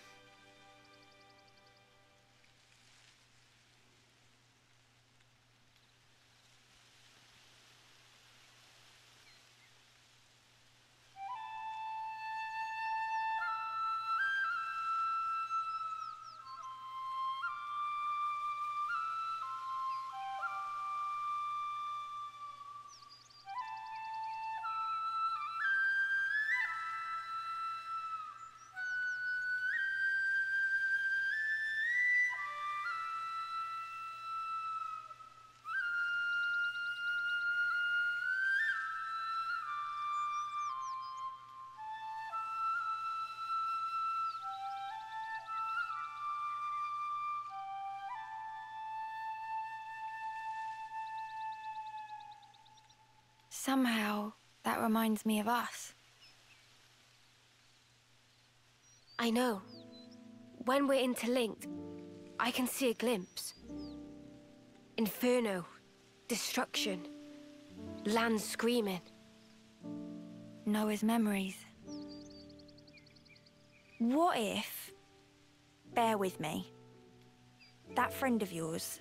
Somehow, that reminds me of us. I know. When we're interlinked, I can see a glimpse. Inferno, destruction, land screaming. Noah's memories. What if... Bear with me. That friend of yours,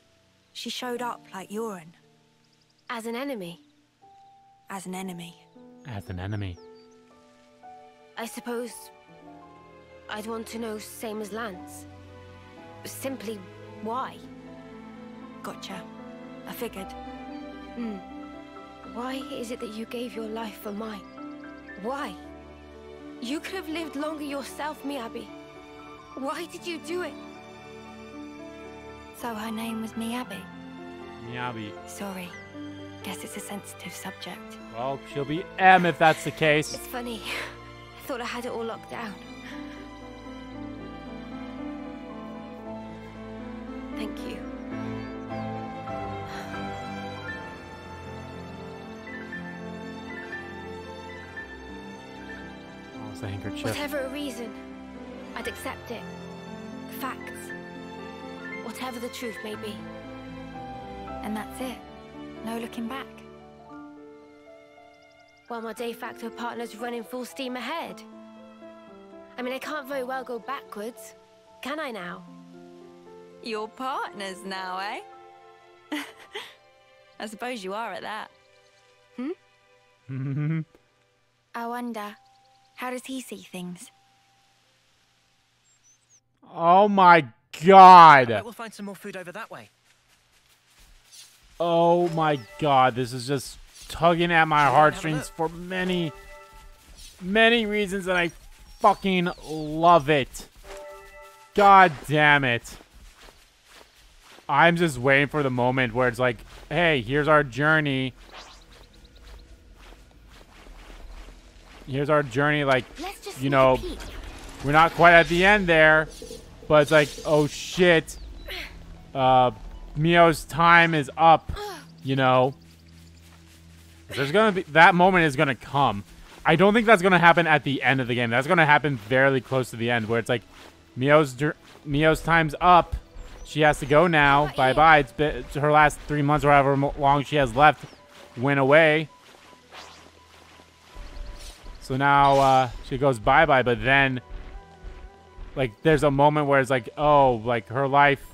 she showed up like Yoren. As an enemy? As an enemy. As an enemy. I suppose I'd want to know same as Lanz. Simply why? Gotcha. I figured. Hmm. Why is it that you gave your life for mine? Why? You could have lived longer yourself, Miyabi. Why did you do it? So her name was Miyabi? Miyabi. Sorry. Guess it's a sensitive subject. Well, she'll be M if that's the case. It's funny. I thought I had it all locked down. Thank you. Oh, it's handkerchief. Whatever a reason, I'd accept it. Facts. Whatever the truth may be. And that's it. No looking back. While my de facto partner's running full steam ahead. I mean, I can't very well go backwards, can I now? Your partners now, eh? *laughs* I suppose you are at that. Hmm? *laughs* I wonder, how does he see things? oh my god. I we'll find some more food over that way. Oh my god, this is just tugging at my heartstrings for many, many reasons, and I fucking love it. God damn it. I'm just waiting for the moment where it's like, hey, here's our journey. Here's our journey, like, you know, we're not quite at the end there, but it's like, oh shit. Uh, Mio's time is up, you know. There's gonna be that moment is gonna come. I don't think that's gonna happen at the end of the game. That's gonna happen fairly close to the end, where it's like Mio's Mio's time's up. she has to go now. Bye bye. It's been her last three months or however long she has left went away. So now uh, she goes bye bye, but then like there's a moment where it's like, oh, like her life.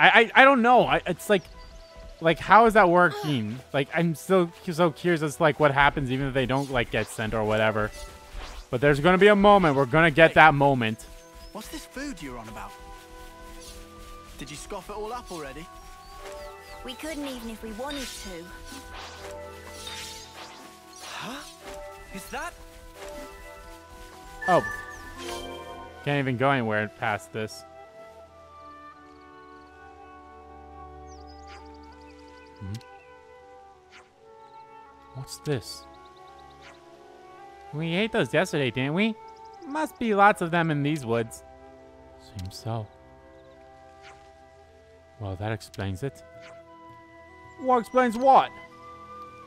I I, I don't know. I, it's like like how is that working? *gasps* Like I'm still so curious as to, like what happens even if they don't like get sent or whatever. But there's gonna be a moment. We're gonna get that moment. What's this food you're on about? Did you scoff it all up already? We couldn't even if we wanted to. Huh? Is that? Oh. Can't even go anywhere past this. Hmm? What's this? We ate those yesterday, didn't we? Must be lots of them in these woods. Seems so. Well, that explains it. What explains what?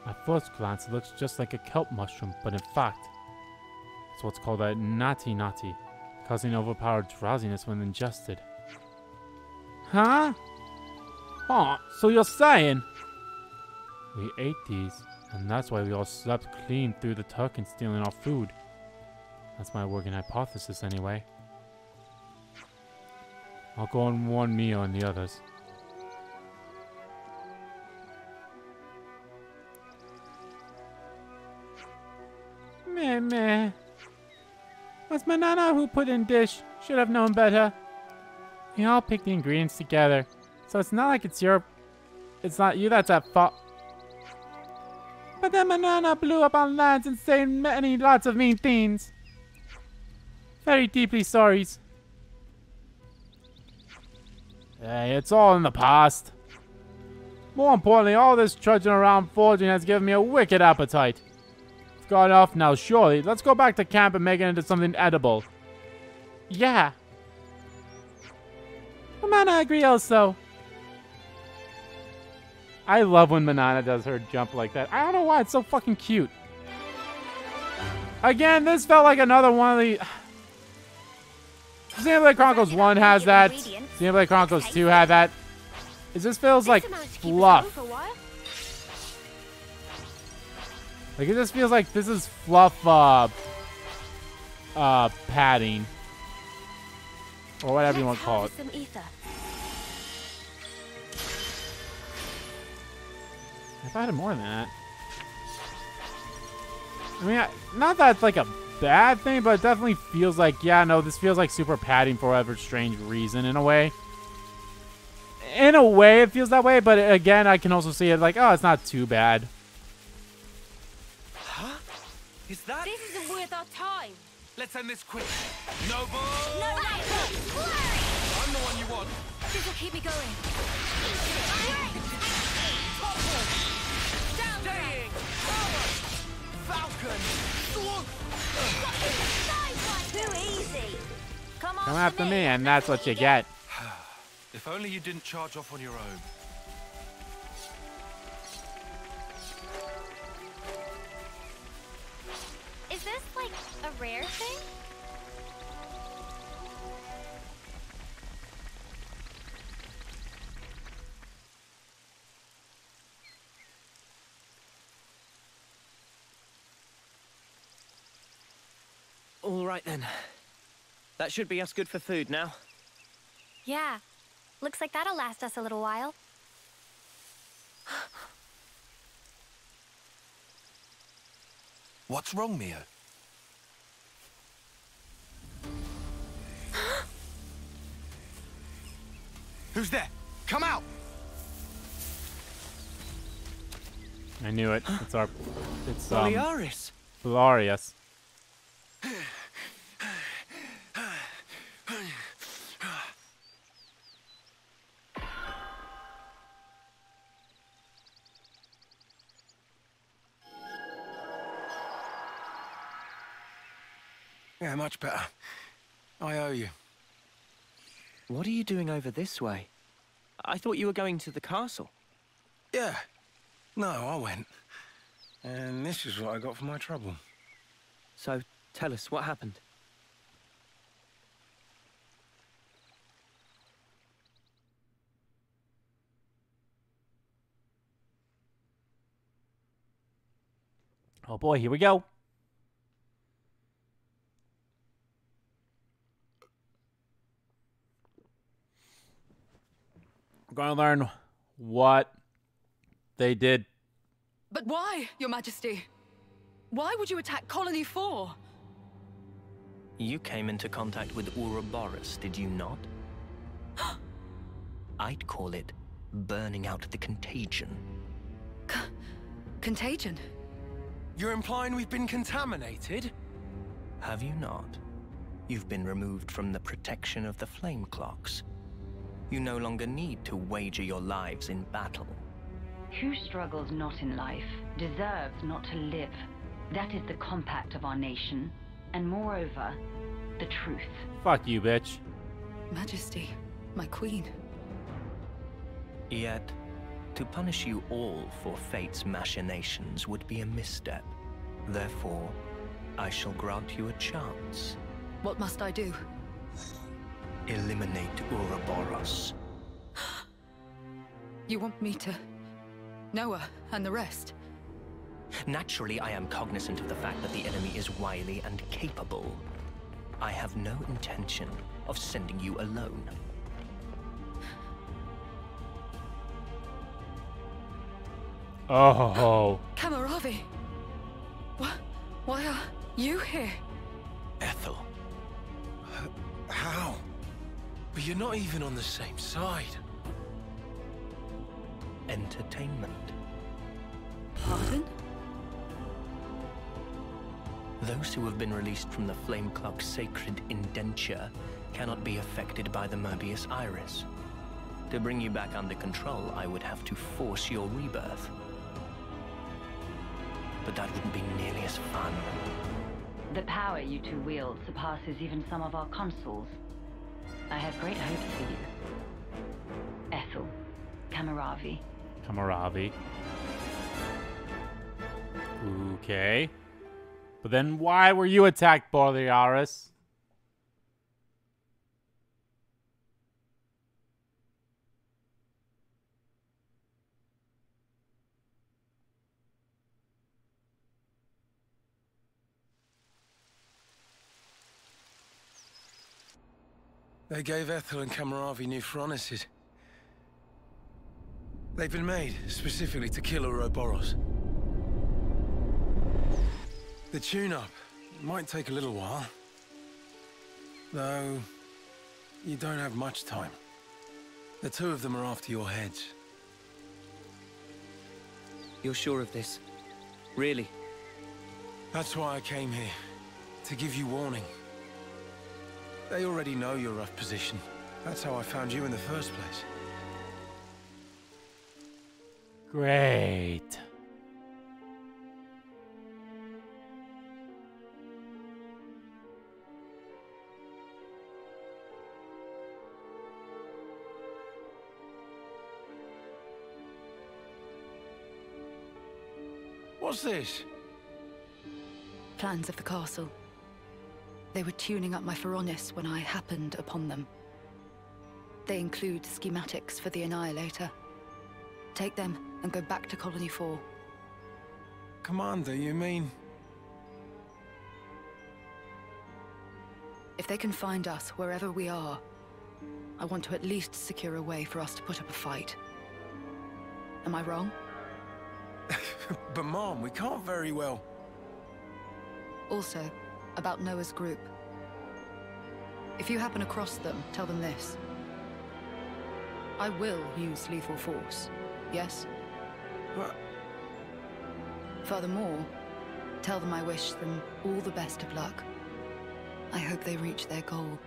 At first glance, it looks just like a kelp mushroom, but in fact, it's what's called a nati nati, causing overpowered drowsiness when ingested. Huh? Oh, so you're saying... We ate these, and that's why we all slept clean through the tuck and stealing our food. That's my working hypothesis, anyway. I'll go on one meal and the others. Meh meh. Was Manana who put in dish. Should have known better. We all picked the ingredients together. So it's not like it's your... It's not you that's at fault. But then Manana blew up on Lanz and said many lots of mean things. Very deeply sorry. Hey, it's all in the past. More importantly, all this trudging around forging has given me a wicked appetite. It's gone off now, surely. Let's go back to camp and make it into something edible. Yeah. Manana agree also. I love when Manana does her jump like that. I don't know why, it's so fucking cute. Again, this felt like another one of the... *sighs* Xenoblade Chronicles 1 has that. Xenoblade Chronicles 2 had that. It just feels like fluff. Like, it just feels like this is fluff, uh, uh, padding. Or whatever you want to call it. I thought it more than that. I mean, not that it's like a bad thing, but it definitely feels like, yeah, no, this feels like super padding for whatever strange reason in a way. In a way, it feels that way, but again, I can also see it like, oh, it's not too bad. Huh? Is that? This isn't worth our time. Let's end this quick. Noble! No, I'm the one you want. This will keep me going. Staying! Falcon! Too easy. Come Come after me, and that's what you get. *sighs* If only you didn't charge off on your own. Is this like a rare thing? All right then. That should be us good for food now. Yeah. Looks like that'll last us a little while. What's wrong, Mio? *gasps* Who's there? Come out! I knew it. *gasps* It's our... It's, um... Bolearis! Glorious. *sighs* *sighs* *sighs* much better. I owe you. What are you doing over this way? I thought you were going to the castle. Yeah. No, I went. And this is what I got for my trouble. So, tell us, what happened? Oh boy, here we go. We're going to learn what they did. But why, Your Majesty? Why would you attack Colony 4? You came into contact with Ouroboros, did you not? *gasps* I'd call it burning out the contagion. C contagion? You're implying we've been contaminated? Have you not? You've been removed from the protection of the flame clocks. You no longer need to wager your lives in battle. Who struggles not in life deserves not to live. That is the compact of our nation, and moreover, the truth. Fuck you, bitch. Majesty, my queen. Yet, to punish you all for fate's machinations would be a misstep. Therefore, I shall grant you a chance. What must I do? Eliminate Ouroboros. You want me to... Noah and the rest? Naturally, I am cognizant of the fact that the enemy is wily and capable. I have no intention of sending you alone. Oh. Cammuravi! What? Why are you here? Ethel. How? But you're not even on the same side. Entertainment. Pardon? Those who have been released from the Flame Clock's sacred indenture cannot be affected by the Moebius Iris. To bring you back under control, I would have to force your rebirth. But that wouldn't be nearly as fun. The power you two wield surpasses even some of our consuls. I have great hopes for you. Ethel, Cammuravi. Cammuravi. Okay. But then why were you attacked, Bolearis? They gave Ethel and Cammuravi new Ferronises. They've been made specifically to kill Ouroboros. The tune-up might take a little while. Though, you don't have much time. The two of them are after your heads. You're sure of this? Really? That's why I came here. To give you warning. They already know your rough position. That's how I found you in the first place. Great. What's this? Plans of the castle. They were tuning up my Ferronis when I happened upon them. They include schematics for the Annihilator. Take them and go back to Colony 4. Commander, you mean... If they can find us wherever we are, I want to at least secure a way for us to put up a fight. Am I wrong? *laughs* but Mom, we can't very well... Also, about Noah's group. If you happen across them, tell them this. I will use lethal force, yes? What? Furthermore, tell them I wish them all the best of luck. I hope they reach their goal.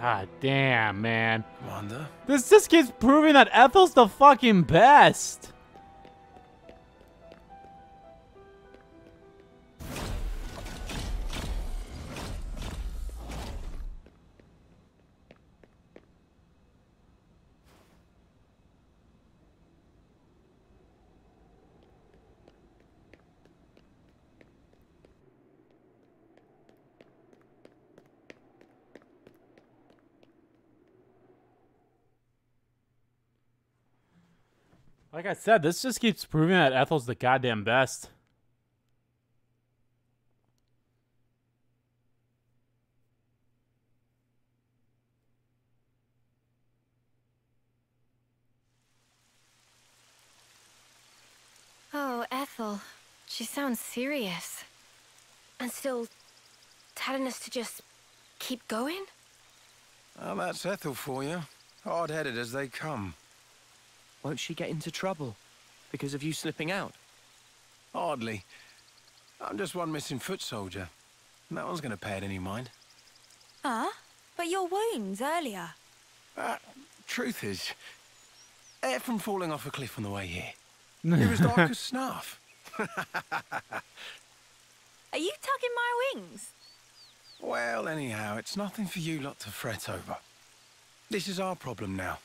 God damn, man. Wanda? This just keeps proving that Ethel's the fucking best. Like I said, this just keeps proving that Ethel's the goddamn best. Oh, Ethel. She sounds serious. And still telling us to just keep going? Well, that's Ethel for you. Hard-headed as they come. Won't she get into trouble because of you slipping out? Hardly. I'm just one missing foot soldier. No one's gonna pay it any mind. Huh? But your wounds earlier. Uh, truth is, air from falling off a cliff on the way here. *laughs* it was dark as snuff. Are you tugging my wings? Well, anyhow, it's nothing for you lot to fret over. This is our problem now.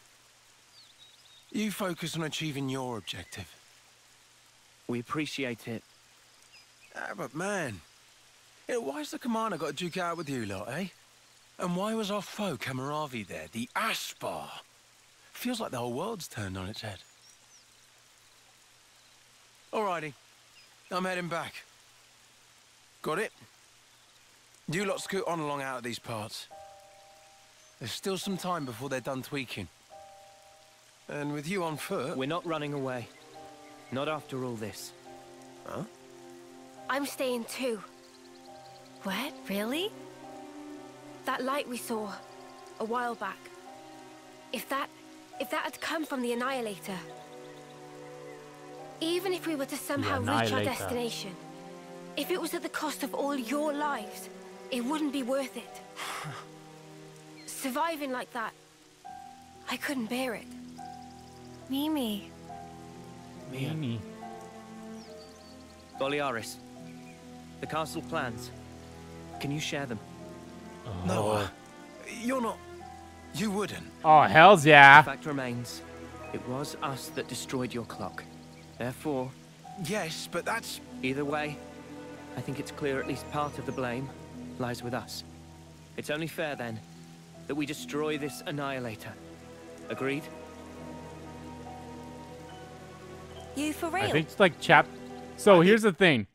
You focus on achieving your objective. We appreciate it. Ah, but man, you know, why's the commander got to duke out with you lot, eh? And why was our foe Cammuravi there, the Aspar? Feels like the whole world's turned on its head. Alrighty, I'm heading back. Got it? You lot scoot on along out of these parts. There's still some time before they're done tweaking. And with you on foot... We're not running away. Not after all this. Huh? I'm staying too. What? Really? That light we saw a while back. If that if that had come from the Annihilator, even if we were to somehow reach our destination, if it was at the cost of all your lives, it wouldn't be worth it. *sighs* Surviving like that, I couldn't bear it. Mimi. Mimi. Bolearis, the castle plans. Can you share them? Oh. No, you're not... You wouldn't. Oh, hells yeah. The fact remains, it was us that destroyed your clock. Therefore... Yes, but that's... Either way, I think it's clear at least part of the blame lies with us. It's only fair, then, that we destroy this Annihilator. Agreed? You for real? I think it's like chap... So here's the thing.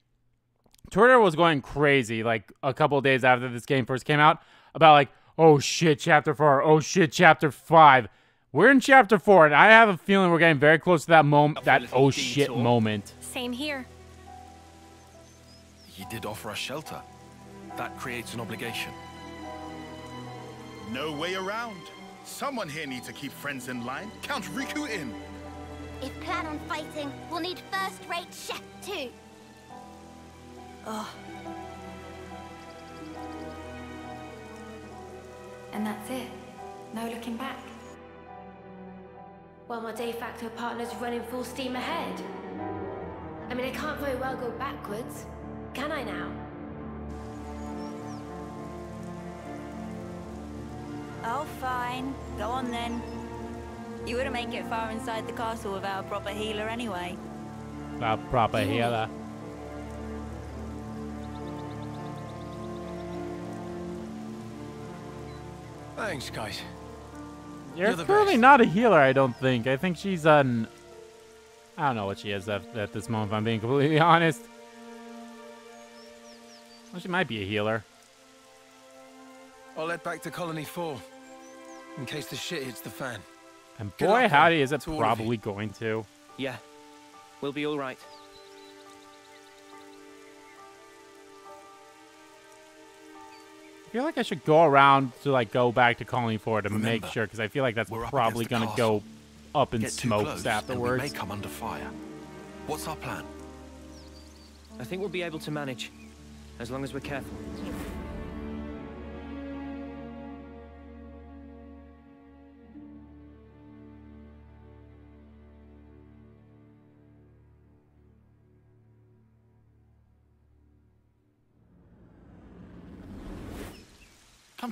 Twitter was going crazy like a couple days after this game first came out about like, oh shit, chapter four, oh shit, chapter five. We're in chapter four, and I have a feeling we're getting very close to that moment, that oh shit moment. Same here. He did offer us shelter. That creates an obligation. No way around. Someone here needs to keep friends in line. Count Riku in. If plan on fighting, we'll need first-rate chef too. Oh. And that's it. No looking back. While my de facto partner's running full steam ahead. I mean, I can't very well go backwards, can I now? Oh, fine. Go on then. You wouldn't make it far inside the castle without a proper healer anyway. A proper healer. Thanks, guys. You're, You're the clearly best. not a healer, I don't think. I think she's an... I don't know what she is at, at this moment, if I'm being completely *laughs* honest. Well, she might be a healer. I'll head back to Colony 4. In case the shit hits the fan. And boy, luck, howdy, is it to all of probably going to. Yeah. We'll be all right. I feel like I should go around to like go back to Colony 4 to Remember, make sure, because I feel like that's probably gonna go up in Get too smokes close, and afterwards. we may come under fire. What's our plan? I think we'll be able to manage, as long as we're careful.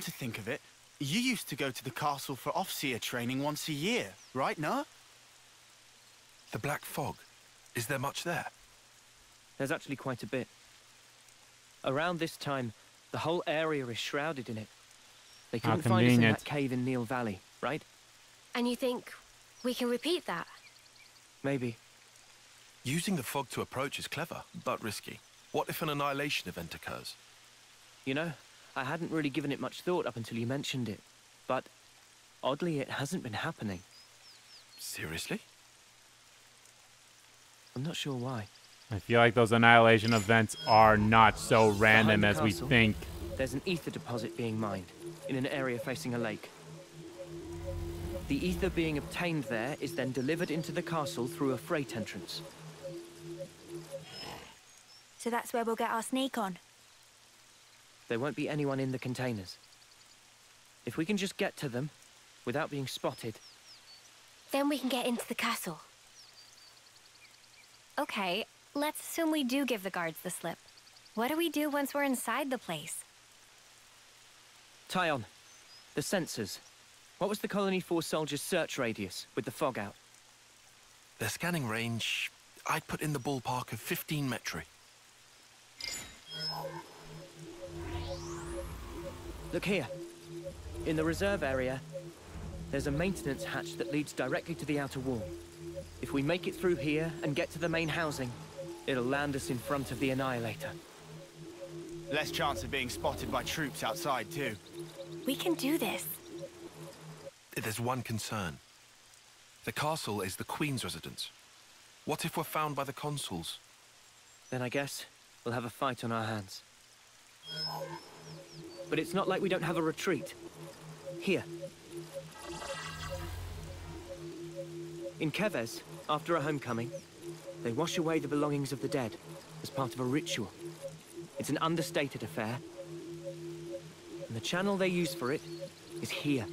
To think of it, you used to go to the castle for Offseer training once a year, right, no? The Black Fog. Is there much there? There's actually quite a bit. Around this time, the whole area is shrouded in it. They couldn't find us in that cave in Neil Valley, right? And you think we can repeat that? Maybe. Using the fog to approach is clever, but risky. What if an annihilation event occurs? You know, I hadn't really given it much thought up until you mentioned it. But, oddly, it hasn't been happening. Seriously? I'm not sure why. I feel like those annihilation events are not so random Behind the as we think. There's an ether deposit being mined in an area facing a lake. The ether being obtained there is then delivered into the castle through a freight entrance. So that's where we'll get our sneak on. There won't be anyone in the containers. If we can just get to them without being spotted, Then we can get into the castle. Okay, let's assume we do give the guards the slip. What do we do once we're inside the place? Taion, the sensors. What was the Colony 4 soldiers' search radius with the fog out? Their scanning range, I'd put in the ballpark of 15 metri. Look here. In the reserve area, there's a maintenance hatch that leads directly to the outer wall. If we make it through here and get to the main housing, it'll land us in front of the Annihilator. Less chance of being spotted by troops outside, too. We can do this. There's one concern. The castle is the Queen's residence. What if we're found by the consuls? Then I guess we'll have a fight on our hands. But it's not like we don't have a retreat. Here. In Keves, after a homecoming, they wash away the belongings of the dead as part of a ritual. It's an understated affair. And the channel they use for it is here.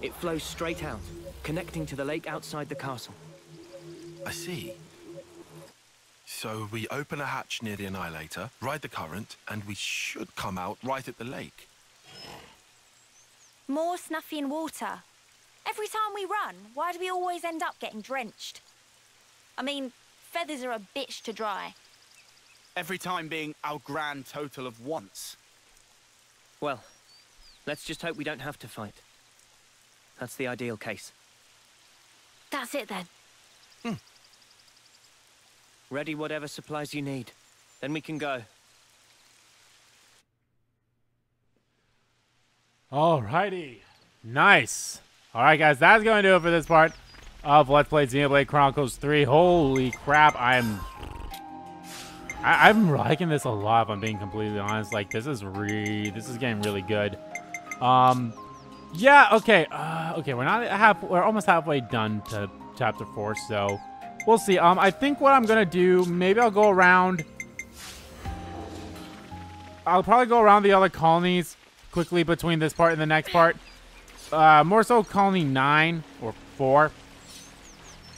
It flows straight out, connecting to the lake outside the castle. I see. So we open a hatch near the Annihilator, ride the current, and we should come out right at the lake. More snuffy and water. Every time we run, why do we always end up getting drenched? I mean, feathers are a bitch to dry. Every time being our grand total of once. Well, let's just hope we don't have to fight. That's the ideal case. That's it then. Hmm. Ready whatever supplies you need. Then we can go. Alrighty. Nice. Alright, guys, that's going to do it for this part of Let's Play Xenoblade Chronicles 3. Holy crap, I'm... I I'm liking this a lot, if I'm being completely honest. Like, this is re... This is getting really good. Um... Yeah, okay. Uh, okay, we're not half... We're almost halfway done to Chapter 4, so... We'll see. Um, I think what I'm gonna do... Maybe I'll go around... I'll probably go around the other colonies quickly between this part and the next part. Uh, more so colony 9 or 4.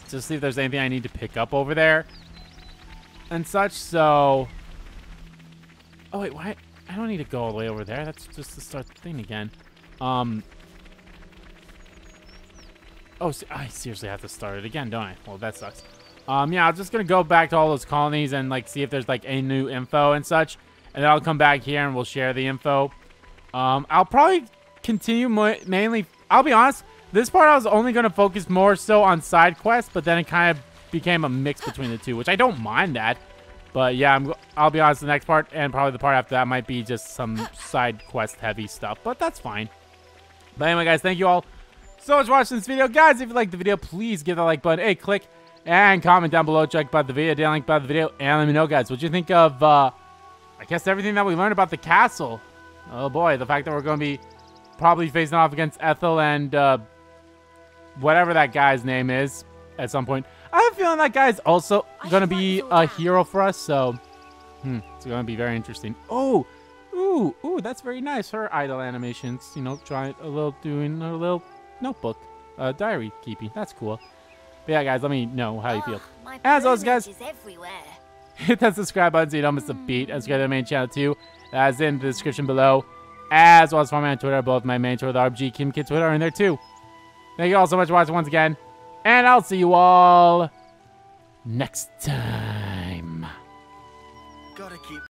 Just see if there's anything I need to pick up over there. And such, so... Oh, wait, why? I don't need to go all the way over there. That's just to start the thing again. Um... Oh, I seriously have to start it again, don't I? Well, that sucks. Um, yeah, I'm just gonna go back to all those colonies and, like, see if there's, like, any new info and such. And then I'll come back here and we'll share the info. Um, I'll probably continue mainly. I'll be honest. This part I was only to focus more so on side quests, but then it kind of became a mix between the two, which I don't mind that. But yeah, I'm, I'll be honest. The next part and probably the part after that might be just some side quest heavy stuff, but that's fine. But anyway, guys, thank you all so much for watching this video. Guys, if you liked the video, please give that like button a click and comment down below. Check about the video, down link by the video, and let me know, guys, what you think of, uh, I guess, everything that we learned about the castle. Oh boy, the fact that we're going to be probably facing off against Ethel and uh, whatever that guy's name is at some point. I have a feeling that guy's also going to be a hero for us, so hmm, it's going to be very interesting. Oh, ooh, ooh, that's very nice. Her idle animations, you know, trying a little, doing a little notebook, uh, diary keeping. That's cool. But yeah, guys, let me know how you feel. My As always, guys, *laughs* hit that subscribe button so you don't miss a beat. And subscribe to the main channel too. That's in the description below. As well as follow me on Twitter. Both my main Twitter, the RPG Kingdomkid Twitter are in there too. Thank you all so much for watching once again. And I'll see you all next time.